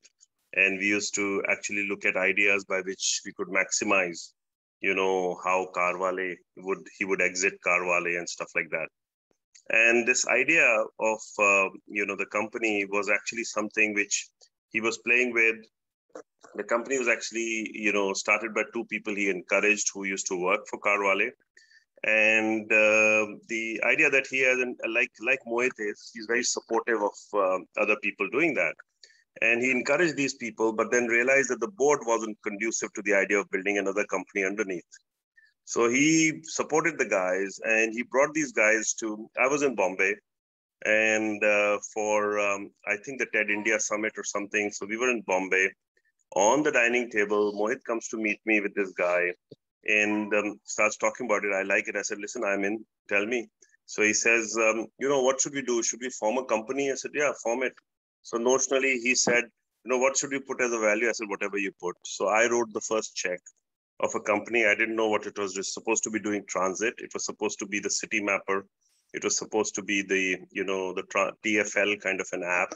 and we used to actually look at ideas by which we could maximize, you know, how CarWale would he would exit CarWale and stuff like that. And this idea of, uh, you know, the company was actually something which he was playing with. The company was actually, you know, started by two people he encouraged who used to work for CarWale and uh, the idea that he has, like like Mohit is, he's very supportive of uh, other people doing that, and he encouraged these people, but then realized that the board wasn't conducive to the idea of building another company underneath. So he supported the guys, and he brought these guys to. I was in Bombay, and uh, for um, I think the TED India Summit or something. So we were in Bombay. On the dining table, Mohit comes to meet me with this guy, and um, starts talking about it. I like it. I said, listen, I'm in. Tell me. So he says, um, you know, what should we do? Should we form a company? I said, yeah, form it. So notionally, he said, you know, what should we put as a value? I said, whatever you put. So I wrote the first check of a company. I didn't know what it was. Was supposed to be doing transit. It was supposed to be the city mapper. It was supposed to be the, you know, the TFL kind of an app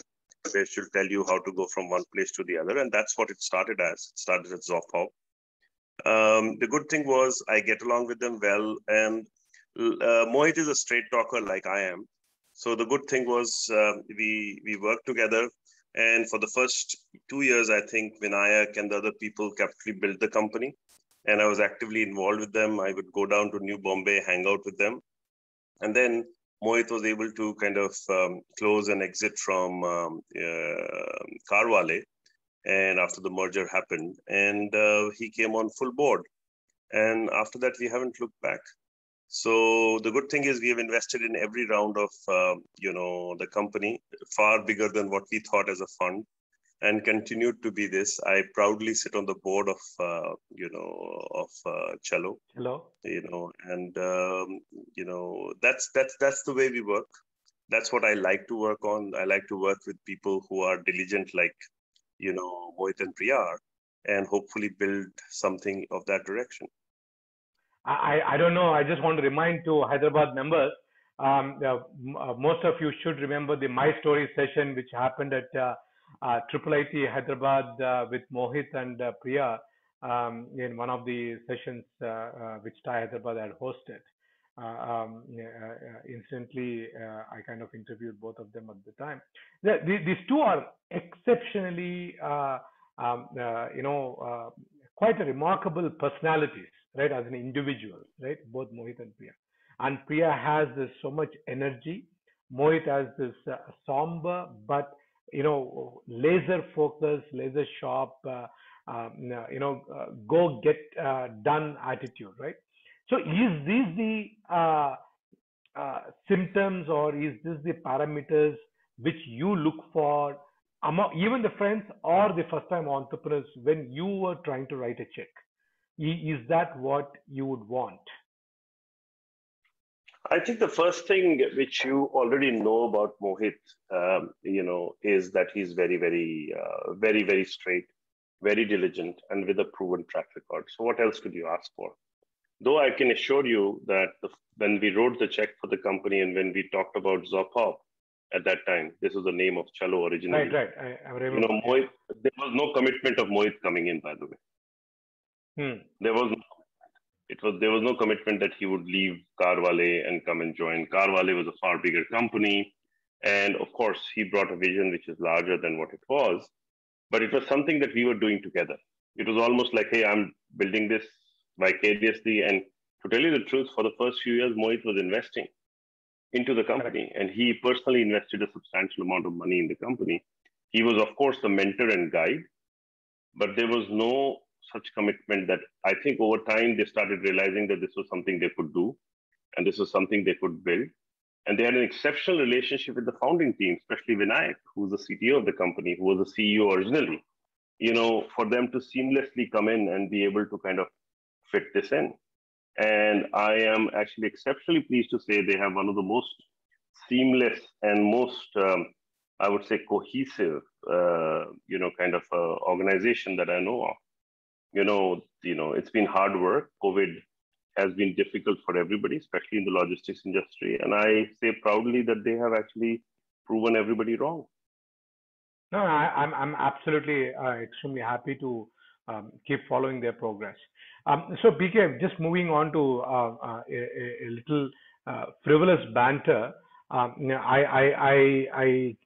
which will tell you how to go from one place to the other. And that's what it started as. It started at Zophop. Um, the good thing was I get along with them well. And uh, Mohit is a straight talker like I am. So the good thing was uh, we we worked together, and for the first two years, I think Vinayak and the other people capitally built the company, and I was actively involved with them. I would go down to New Bombay, hang out with them, and then Mohit was able to kind of um, close and exit from um, uh, CarWale, and after the merger happened, and uh, he came on full board, and after that we haven't looked back. So the good thing is we have invested in every round of uh, you know the company, far bigger than what we thought as a fund, and continued to be this. I proudly sit on the board of uh, you know of uh, Chalo. Hello. You know, and um, you know that's that's that's the way we work. That's what I like to work on. I like to work with people who are diligent, like you know Mohit and Priya, and hopefully build something of that direction. I, I don't know. I just want to remind to Hyderabad members. Um, uh, most of you should remember the My Story session, which happened at uh, uh, Triple IT Hyderabad uh, with Mohit and uh, Priya um, in one of the sessions uh, uh, which TiE Hyderabad had hosted. Uh, um, incidentally, I kind of interviewed both of them at the time. The, the, these two are exceptionally, um, you know, quite a remarkable personalities right, as an individual, right, both Mohit and Priya. And Priya has this so much energy. Mohit has this uh, somber but you know laser focus, laser sharp, uh, um, you know, uh, go get uh, done attitude, right? So is this the uh, uh, symptoms or is this the parameters which you look for among even the friends or the first time entrepreneurs when you were trying to write a check? Is that what you would want? I think the first thing which you already know about Mohit, um, you know, is that he's very, very, uh, very, very straight, very diligent, and with a proven track record. So, what else could you ask for? Though I can assure you that the, when we wrote the check for the company and when we talked about Zophop at that time, this was the name of Chalo originally. Right, right. I, I remember. You know, Mohit, there was no commitment of Mohit coming in, by the way. Hmm. There was no, it was there was no commitment that he would leave CarWale and come and join. CarWale was a far bigger company, and of course he brought a vision which is larger than what it was. But it was something that we were doing together. It was almost like, hey, I'm building this vicariously. And to tell you the truth, for the first few years, Mohit was investing into the company, and he personally invested a substantial amount of money in the company. He was, of course, the mentor and guide, but there was no such commitment that I think over time they started realizing that this was something they could do and this was something they could build. And they had an exceptional relationship with the founding team, especially Vinayak, who's the CTO of the company, who was the CEO originally. You know, for them to seamlessly come in and be able to kind of fit this in. And I am actually exceptionally pleased to say they have one of the most seamless and most, um, I would say, cohesive, uh, you know, kind of uh, organization that I know of you know, you know, it's been hard work. COVID has been difficult for everybody, especially in the logistics industry. And I say proudly that they have actually proven everybody wrong. No, I, am I'm, I'm absolutely uh, extremely happy to um, keep following their progress. Um, so, PK, just moving on to uh, uh, a, a, little uh, frivolous banter. Um, I, I, I, I,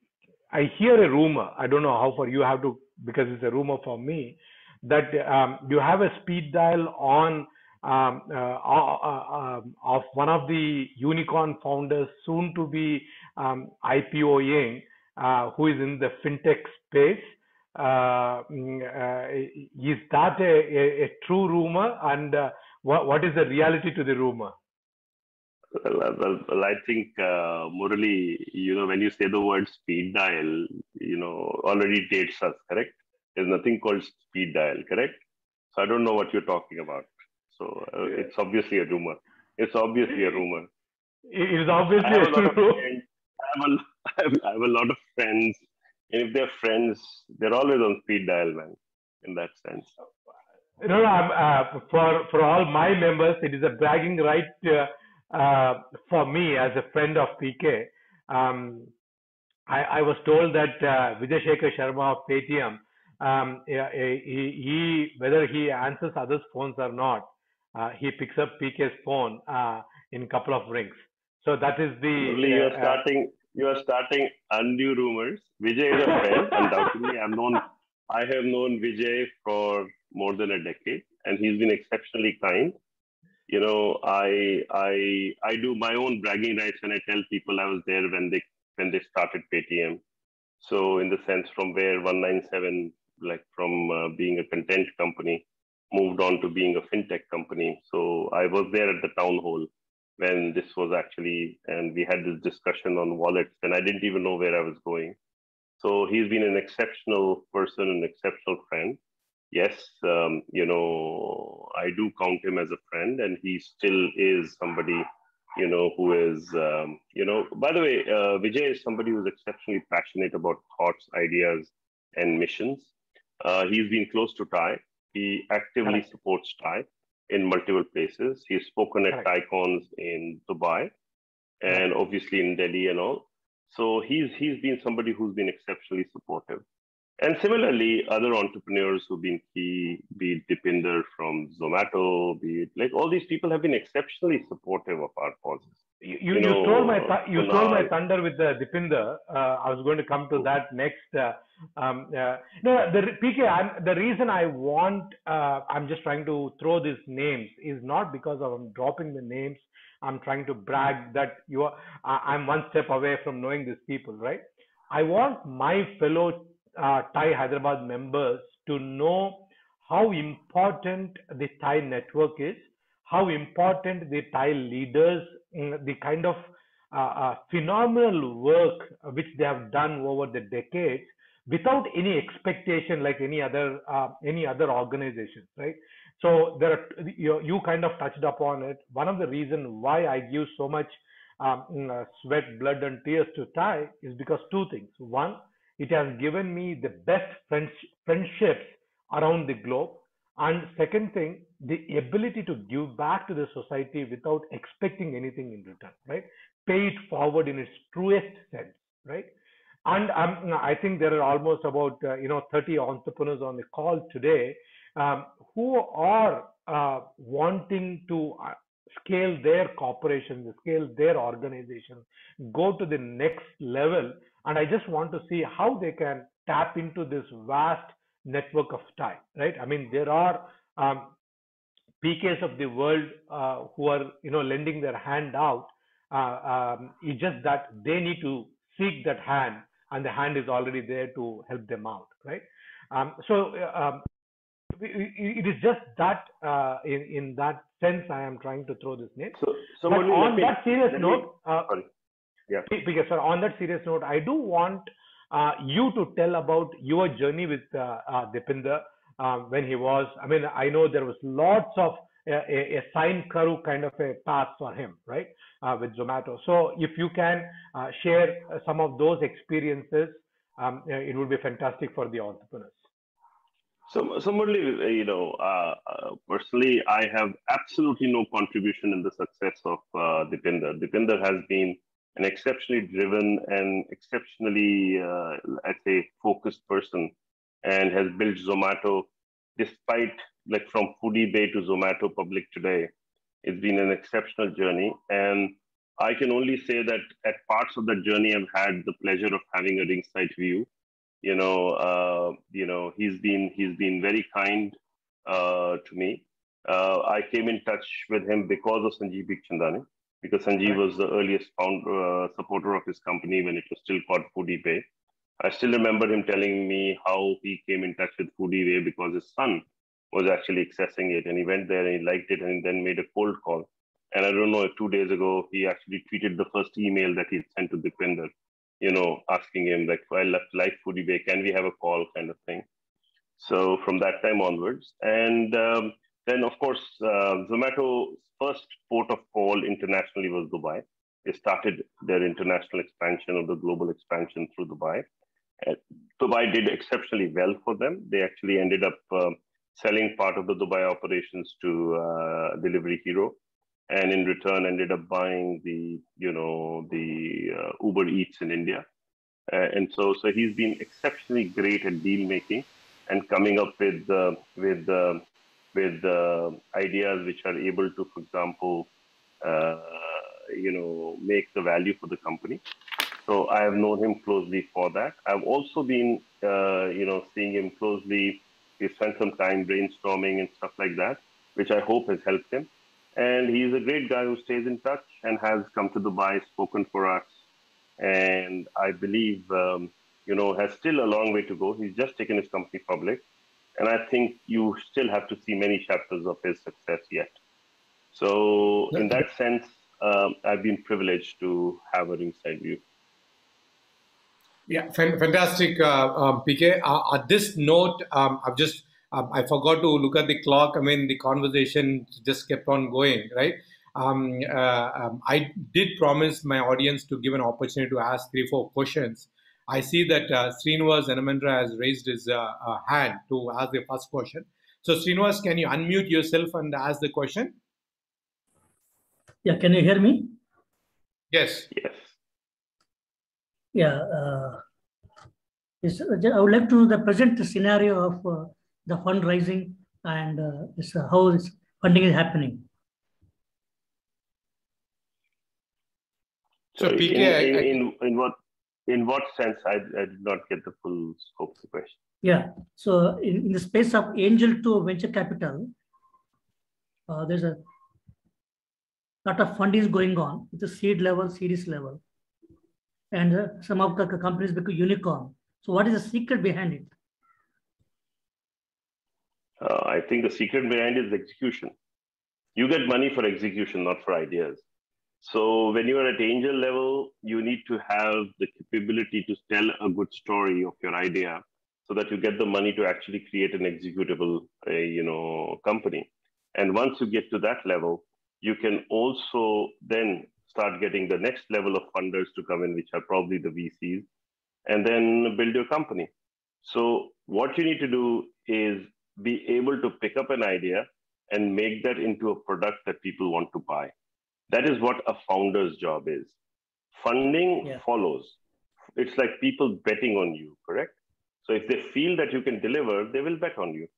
I hear a rumor. I don't know how far you have to, because it's a rumor for me, that um, you have a speed dial on um, uh, uh, uh, um, of one of the unicorn founders soon to be um, IPOing, uh, who is in the fintech space. Uh, mm, uh, is that a, a, a, true rumor? And what, what is the reality to the rumor? Well, well, well I think uh, Murali, you know, when you say the word speed dial, you know, already dates us, correct? There's nothing called speed dial, correct? So I don't know what you're talking about. So uh, it's obviously a rumor. It's obviously a rumor. It is obviously a rumor. I have, a, I, <laughs> I have a lot of friends, and if they're friends, they're always on speed dial, man. In that sense. No, no. Uh, for for all my members, it is a bragging right uh, uh, for me as a friend of PK. Um, I, I, was told that uh, Vijay Shekhar Sharma of Paytm um, he, he, whether he answers others' phones or not, uh, he picks up PK's phone uh, in a couple of rings. So that is the. you are starting. You are starting undue rumors. Vijay is a friend, undoubtedly. I've known. I have known Vijay for more than a decade, and he's been exceptionally kind. You know, I I I do my own bragging rights when I tell people I was there when they when they started Paytm. So in the sense from where One97, like from uh, being a content company, moved on to being a fintech company. So I was there at the town hall when this was actually, and we had this discussion on wallets, and I didn't even know where I was going. So he's been an exceptional person, an exceptional friend. Yes, um, you know, I do count him as a friend, and he still is somebody, you know, who is, um, you know, by the way, uh, Vijay is somebody who's exceptionally passionate about thoughts, ideas, and missions. Uh, he's been close to TiE. He actively supports TiE in multiple places. He's spoken at TiEcons in Dubai and obviously in Delhi and all. So he's he's been somebody who's been exceptionally supportive. And similarly, other entrepreneurs who've been key, be it Deepinder from Zomato, be it like all these people have been exceptionally supportive of our causes. You, you, you, know, stole my th- you stole my thunder with the Deepinder. Uh, I was going to come to that next. Uh, um, uh, no, the PK. I'm, the reason I want uh, I'm just trying to throw these names is not because of I'm dropping the names. I'm trying to brag that you are. I'm one step away from knowing these people, right? I want my fellow uh, TiE Hyderabad members to know how important the TiE network is, how important the TiE leaders, the kind of uh, uh, phenomenal work which they have done over the decades without any expectation like any other uh, any other organization right? So there are you, you kind of touched upon it. One of the reasons why i give so much um, mm, uh, sweat blood and tears to TiE is because two things. One it has given me the best friendships around the globe. And second thing, the ability to give back to the society without expecting anything in return, right? Pay it forward in its truest sense, right? And um, I think there are almost about uh, you know 30 entrepreneurs on the call today um, who are uh, wanting to uh, scale their corporation, scale their organization, go to the next level and I just want to see how they can tap into this vast network of TiE, right? I mean, there are um, PKs of the world uh, who are, you know, lending their hand out. Uh, um, it's just that they need to seek that hand, and the hand is already there to help them out, right? Um, so um, it is just that uh, in in that sense I am trying to throw this name. So, so on that serious note, uh, yeah. Because sir, on that serious note, I do want uh, you to tell about your journey with uh, uh, Deepinder uh, when he was. I mean, I know there was lots of a, a, a sine curve kind of a path for him, right, uh, with Zomato. So if you can uh, share some of those experiences, um, it would be fantastic for the entrepreneurs. So, Murli, you know, uh, uh, personally, I have absolutely no contribution in the success of uh, Deepinder. Deepinder has been an exceptionally driven and exceptionally, uh, I'd say, focused person and has built Zomato despite like from Foodiebay to Zomato Public today. It's been an exceptional journey. And I can only say that at parts of the journey, I've had the pleasure of having a ringside view. You know, uh, you know, he's been he's been very kind uh, to me. Uh, I came in touch with him because of Sanjeev Bikhchandani because Sanjeev was the earliest founder, uh, supporter of his company when it was still called Foodiebay. I still remember him telling me how he came in touch with Foodiebay because his son was actually accessing it and he went there and he liked it and then made a cold call. And I don't know two days ago he actually tweeted the first email that he sent to Deepinder, you know, asking him like, I left like Foodiebay, can we have a call kind of thing. So from that time onwards, and um, then, of course, uh, Zomato's first port of call internationally was Dubai. They started their international expansion or the global expansion through Dubai. Uh, Dubai did exceptionally well for them. They actually ended up uh, selling part of the Dubai operations to uh, Delivery Hero, and in return ended up buying the you know the uh, Uber Eats in India. Uh, and so, so he's been exceptionally great at deal making and coming up with with with uh, ideas which are able to, for example, uh, you know, make the value for the company. So I have known him closely for that. I've also been, uh, you know, seeing him closely. We spent some time brainstorming and stuff like that, which I hope has helped him. And he's a great guy who stays in touch and has come to Dubai, spoken for us, and I believe, um, you know, has still a long way to go. He's just taken his company public, and I think you still have to see many chapters of his success yet. So, in that sense, um, I've been privileged to have a ringside view. Yeah, fantastic, uh, um, PK. Uh, at this note, um, I've just um, I forgot to look at the clock. I mean, the conversation just kept on going, right? Um, uh, um, I did promise my audience to give an opportunity to ask three, four questions. I see that uh, Srinivas Anamendra has raised his uh, uh, hand to ask the first question. So, Srinivas, can you unmute yourself and ask the question? Yeah, can you hear me? Yes. Yes. Yeah. Uh, yes, I would like to know the present scenario of uh, the fundraising and uh, this, uh, how this funding is happening. So, so PK, in, in, in, in, what in what sense I, I did not get the full scope of the question. Yeah. So in, in the space of angel to venture capital, uh, there's a lot of funding going on at the seed level, series level. And uh, some of the companies become unicorn. So what is the secret behind it? Uh, I think the secret behind is execution. You get money for execution, not for ideas. So when you are at angel level, you need to have the capability to tell a good story of your idea so that you get the money to actually create an executable, uh, you know, company. And once you get to that level, you can also then start getting the next level of funders to come in, which are probably the VCs, and then build your company. So what you need to do is be able to pick up an idea and make that into a product that people want to buy. That is what a founder's job is. Funding yeah. follows. It's like people betting on you, correct? So if they feel that you can deliver, they will bet on you.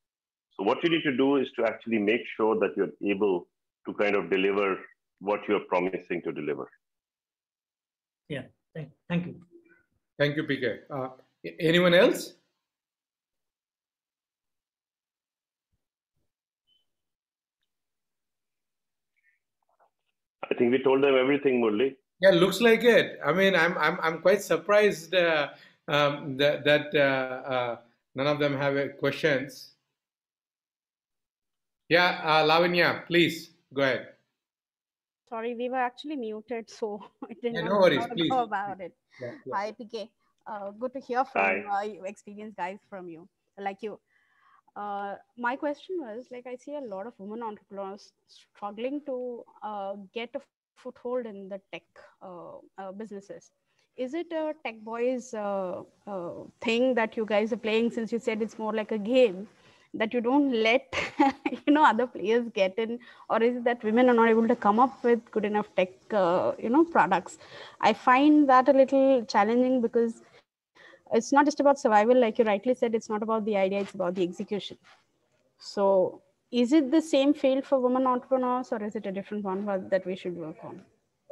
So what you need to do is to actually make sure that you're able to kind of deliver what you're promising to deliver. Yeah, thank, thank you. Thank you, PK. Uh, anyone else? I think we told them everything, Murli. Yeah, looks like it. I mean, I'm I'm I'm quite surprised uh, um, that that uh, uh, none of them have questions. Yeah, uh, Lavanya, please go ahead. Sorry, we were actually muted, so <laughs> I didn't yeah, no worries, please. know about it. Yeah, yeah. Hi, PK. Uh, good to hear from uh, experienced guys from you, like you. Uh, my question was like I see a lot of women entrepreneurs struggling to uh, get a foothold in the tech uh, uh businesses. Is it a tech boys uh, thing that you guys are playing? Since you said it's more like a game, that you don't let <laughs> you know other players get in, or is it that women are not able to come up with good enough tech you know products? I find that a little challenging because it's not just about survival like you rightly said it's not about the idea it's about the execution so is it the same field for women entrepreneurs or is it a different one that we should work on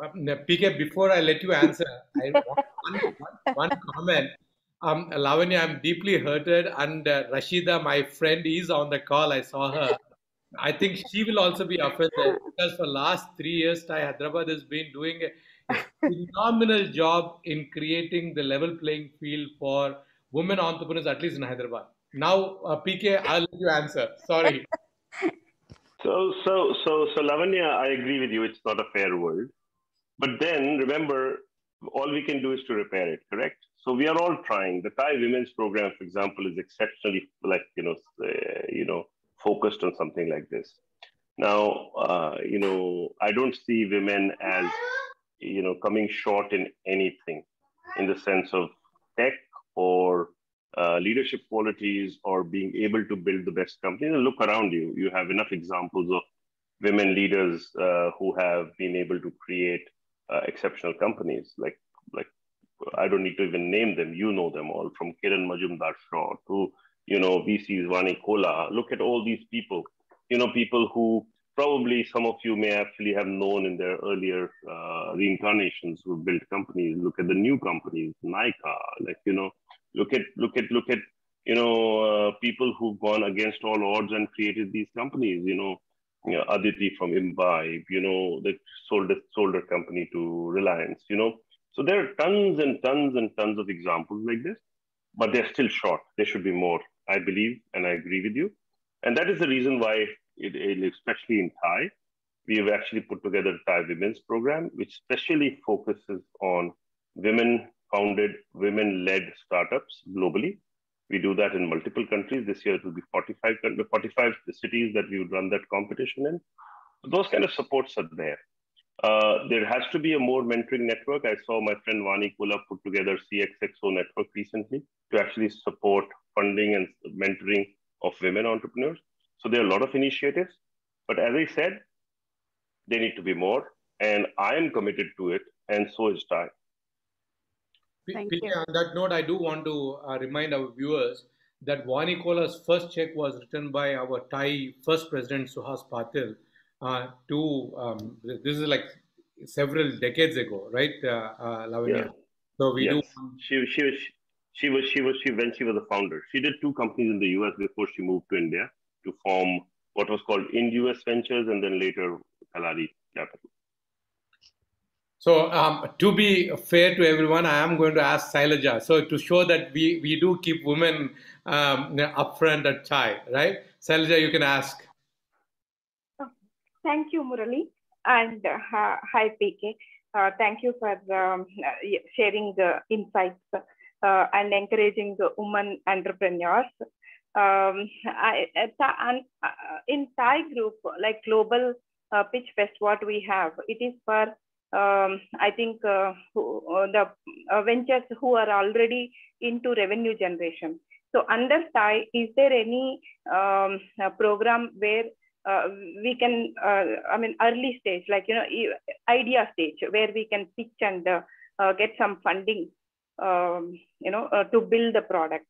um, PK, before I let you answer, I want one, one, one comment. Um, Lavanya, I'm deeply hurted, and uh, Rashida, my friend, is on the call. I saw her. I think she will also be offended because for last three years, TiE Hyderabad has been doing phenomenal job in creating the level playing field for women entrepreneurs, at least in Hyderabad. Now, uh, PK, I'll let you answer. Sorry. So, so, so, so, Lavanya, I agree with you. It's not a fair world. But then remember, all we can do is to repair it, correct? So we are all trying. The TiE Women's Program, for example, is exceptionally, like you know, uh, you know, focused on something like this. Now, uh, you know, I don't see women as you know coming short in anything in the sense of tech or uh, leadership qualities or being able to build the best company. Look around you. You have enough examples of women leaders uh, who have been able to create uh, exceptional companies. Like like i don't need to even name them. You know them all from kiran majumdar shaw to you know vc's vani kola. Look at all these people. You know people who probably some of you may actually have known in their earlier uh, reincarnations who built companies. Look at the new companies, Nykaa, like you know, look at look at look at you know uh, people who've gone against all odds and created these companies. You know, you know Aditi from Imbibe, you know, that sold a, sold company to Reliance. You know, so there are tons and tons and tons of examples like this, but they're still short. There should be more, I believe, and I agree with you. And that is the reason why it, it, especially in TiE, we have actually put together a TiE Women's Program, which specially focuses on women-founded, women-led startups globally. We do that in multiple countries. This year it will be 45, 45 cities that we would run that competition in. Those kind of supports are there. Uh, there has to be a more mentoring network. I saw my friend Vani Kola put together CXXO network recently to actually support funding and mentoring of women entrepreneurs. So there are a lot of initiatives, but as I said, they need to be more, and I am committed to it, and so is TiE. Thank you. On that note, I do want to uh, remind our viewers that Vani Kola's first check was written by our TiE first president Suhas Patil. Uh, to um, this is like several decades ago, right, uh, uh, Lavanya? Yeah. So we yes. do. She, she was she was she was she when she was a founder. She did two companies in the U.S. before she moved to India to form what was called Ind-US Ventures and then later Kalaari Capital. So um, to be fair to everyone, I am going to ask Sailaja. So to show that we, we do keep women um, upfront at TiE, right? Sailaja, you can ask. Thank you, Murali. And uh, hi, PK. Uh, thank you for um, sharing the insights uh, and encouraging the women entrepreneurs um, I, uh, in TiE group, like global uh, pitch fest, what we have, it is for um, I think uh, who, uh, the uh, ventures who are already into revenue generation. So under TiE, is there any um, program where uh, we can, I mean, early stage, like you know, idea stage, where we can pitch and get some funding, um, you know, to build the product?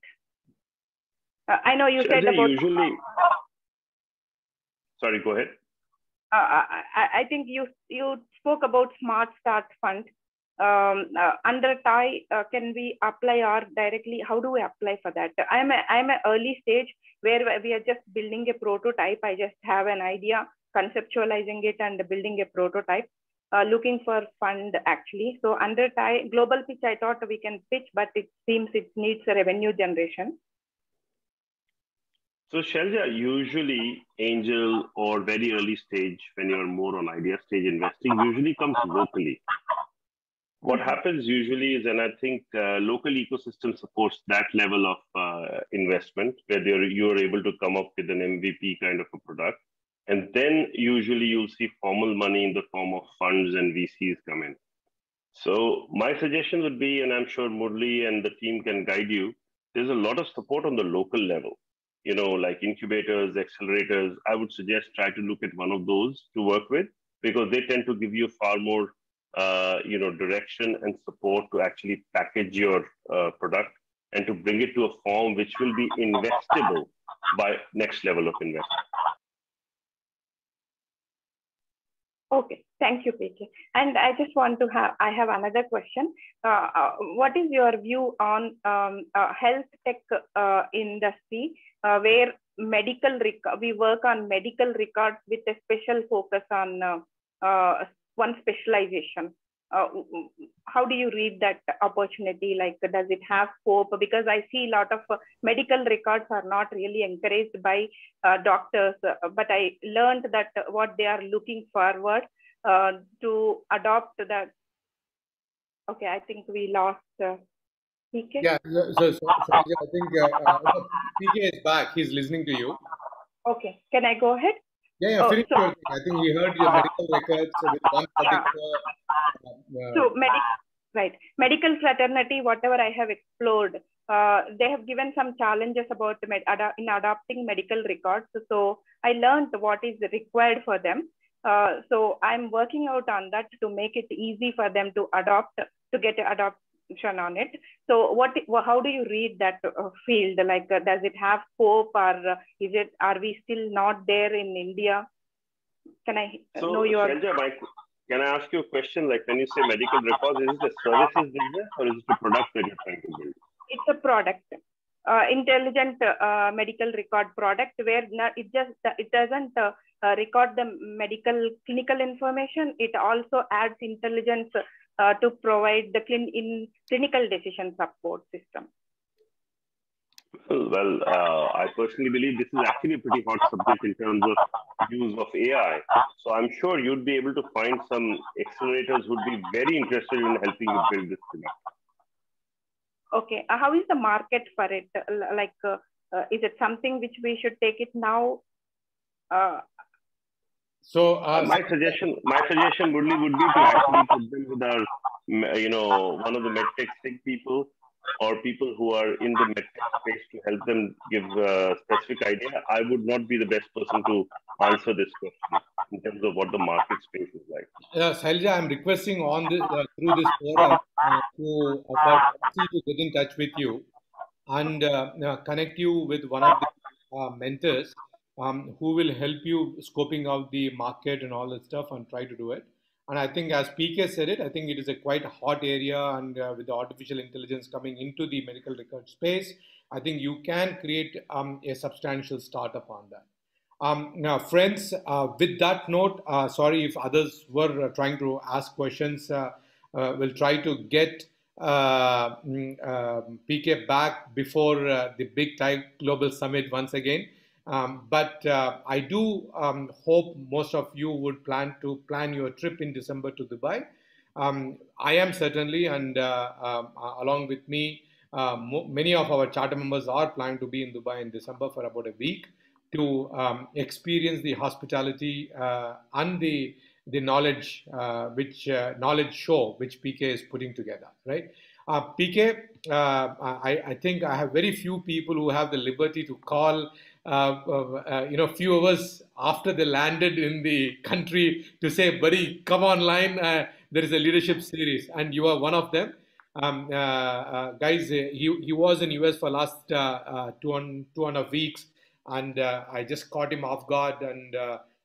Uh, I know you so said about. Usually, sorry, go ahead. Uh, I, I, think you you spoke about Smart Start Fund. Um, uh, under TiE, uh, can we apply or directly? How do we apply for that? I'm a, I'm an early stage where we are just building a prototype. I just have an idea, conceptualizing it and building a prototype. Uh, looking for fund actually. So under TiE global pitch, I thought we can pitch, but it seems it needs a revenue generation. So Shelja, usually angel or very early stage, when you're more on idea stage investing, usually comes locally. What happens usually is, and I think uh, local ecosystem supports that level of uh, investment, where you're able to come up with an MVP kind of a product. And then usually you'll see formal money in the form of funds and VCs come in. So my suggestion would be, and I'm sure Murli and the team can guide you, there's a lot of support on the local level you know, like incubators, accelerators, I would suggest try to look at one of those to work with because they tend to give you far more, uh, you know, direction and support to actually package your uh, product and to bring it to a form which will be investable by next level of investment. Okay, thank you, PK. And I just want to have, I have another question. Uh, uh, what is your view on um, uh, health tech uh, industry uh, where medical, we work on medical records with a special focus on uh, one specialization? How do you read that opportunity? Like, does it have scope? Because I see a lot of medical records are not really encouraged by doctors, but I learned that what they are looking forward uh, to adopt that. Okay, I think we lost uh, PK. Yeah, so, so, so I think uh, uh PK is back. He's listening to you. Okay, can I go ahead? Yeah, yeah, oh, finish your thing. I think we heard your medical records with one particular. Uh, so, medic, right, medical fraternity, whatever I have explored, uh, they have given some challenges about med- ad- in adopting medical records. So, I learned what is required for them. Uh, so I'm working out on that to make it easy for them to adopt, to get on it. So what, how do you read that uh, field? Like, uh, does it have scope or uh, is it, are we still not there in India? can I so, know your? Shailja, my, can I ask you a question? Like when you say medical records, is it a services business or is it a product that you're trying to build? It's a product. Uh, intelligent uh, medical record product where it just it doesn't uh, uh, record the medical clinical information it also adds intelligence uh, to provide the clin in clinical decision support system well, uh, I personally believe this is actually a pretty hot subject in terms of use of AI. So I'm sure you'd be able to find some accelerators who'd be very interested in helping you build this product. Okay, uh, how is the market for it? Like, uh, uh, is it something which we should take it now? Uh, so uh, my suggestion, my suggestion, Murli, would be to actually put them with our, you know, one of the medtech people or people who are in the medtech space to help them give a specific idea, I would not be the best person to answer this question in terms of what the market space is like. Yeah, Shailja, I'm requesting on this uh, through this forum uh, to uh, to get in touch with you and uh, uh, connect you with one of the uh, mentors um, who will help you scoping out the market and all that stuff and try to do it. And I think, as PK said it, I think it is a quite hot area, and uh, with the artificial intelligence coming into the medical record space, I think you can create um, a substantial startup on that. Um, now, friends, uh, with that note, uh, sorry if others were uh, trying to ask questions. Uh, uh, we'll try to get mm, PK back before the big Global Summit once again. Um, but uh, I do um, hope most of you would plan to plan your trip in December to Dubai. Um, I am certainly, and uh, uh, along with me, uh, many of our charter members are planning to be in Dubai in December for about a week to um, experience the hospitality uh, and the the knowledge uh, which knowledge show which PK is putting together. Right, PK. I, I think I have very few people who have the liberty to call you know, few us after they landed in the country to say, buddy, come online. Uh, there is a leadership series, and you are one of them. Um, uh, uh, guys, uh, he, he was in US for last two and two and a half weeks, and I just caught him off guard and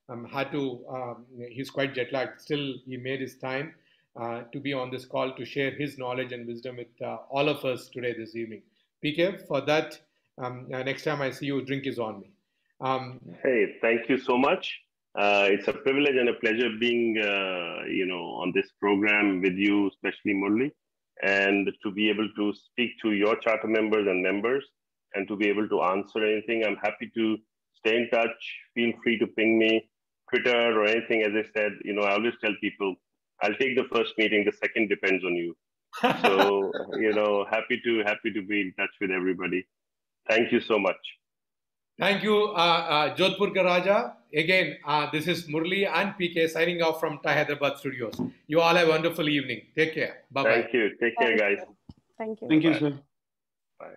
um, had to. Um, he's quite jet lagged. Still, he made his time to be on this call to share his knowledge and wisdom with all of us today this evening. PK, for that, um, uh, next time I see you, drink is on me. Um, hey, thank you so much. Uh, it's a privilege and a pleasure being, uh, you know, on this program with you, especially Murli, and to be able to speak to your charter members and members, and to be able to answer anything. I'm happy to stay in touch. Feel free to ping me, Twitter or anything. As I said, you know, I always tell people, I'll take the first meeting. The second depends on you. <laughs> so, you know, happy to happy to be in touch with everybody. Thank you so much. Thank you, uh, uh, Jodhpur Raja. Again, uh, this is Murli and PK signing off from TiE Hyderabad Studios. You all have a wonderful evening. Take care. Bye bye. Thank you. Take care, guys. Thank you. Thank you, sir. Bye.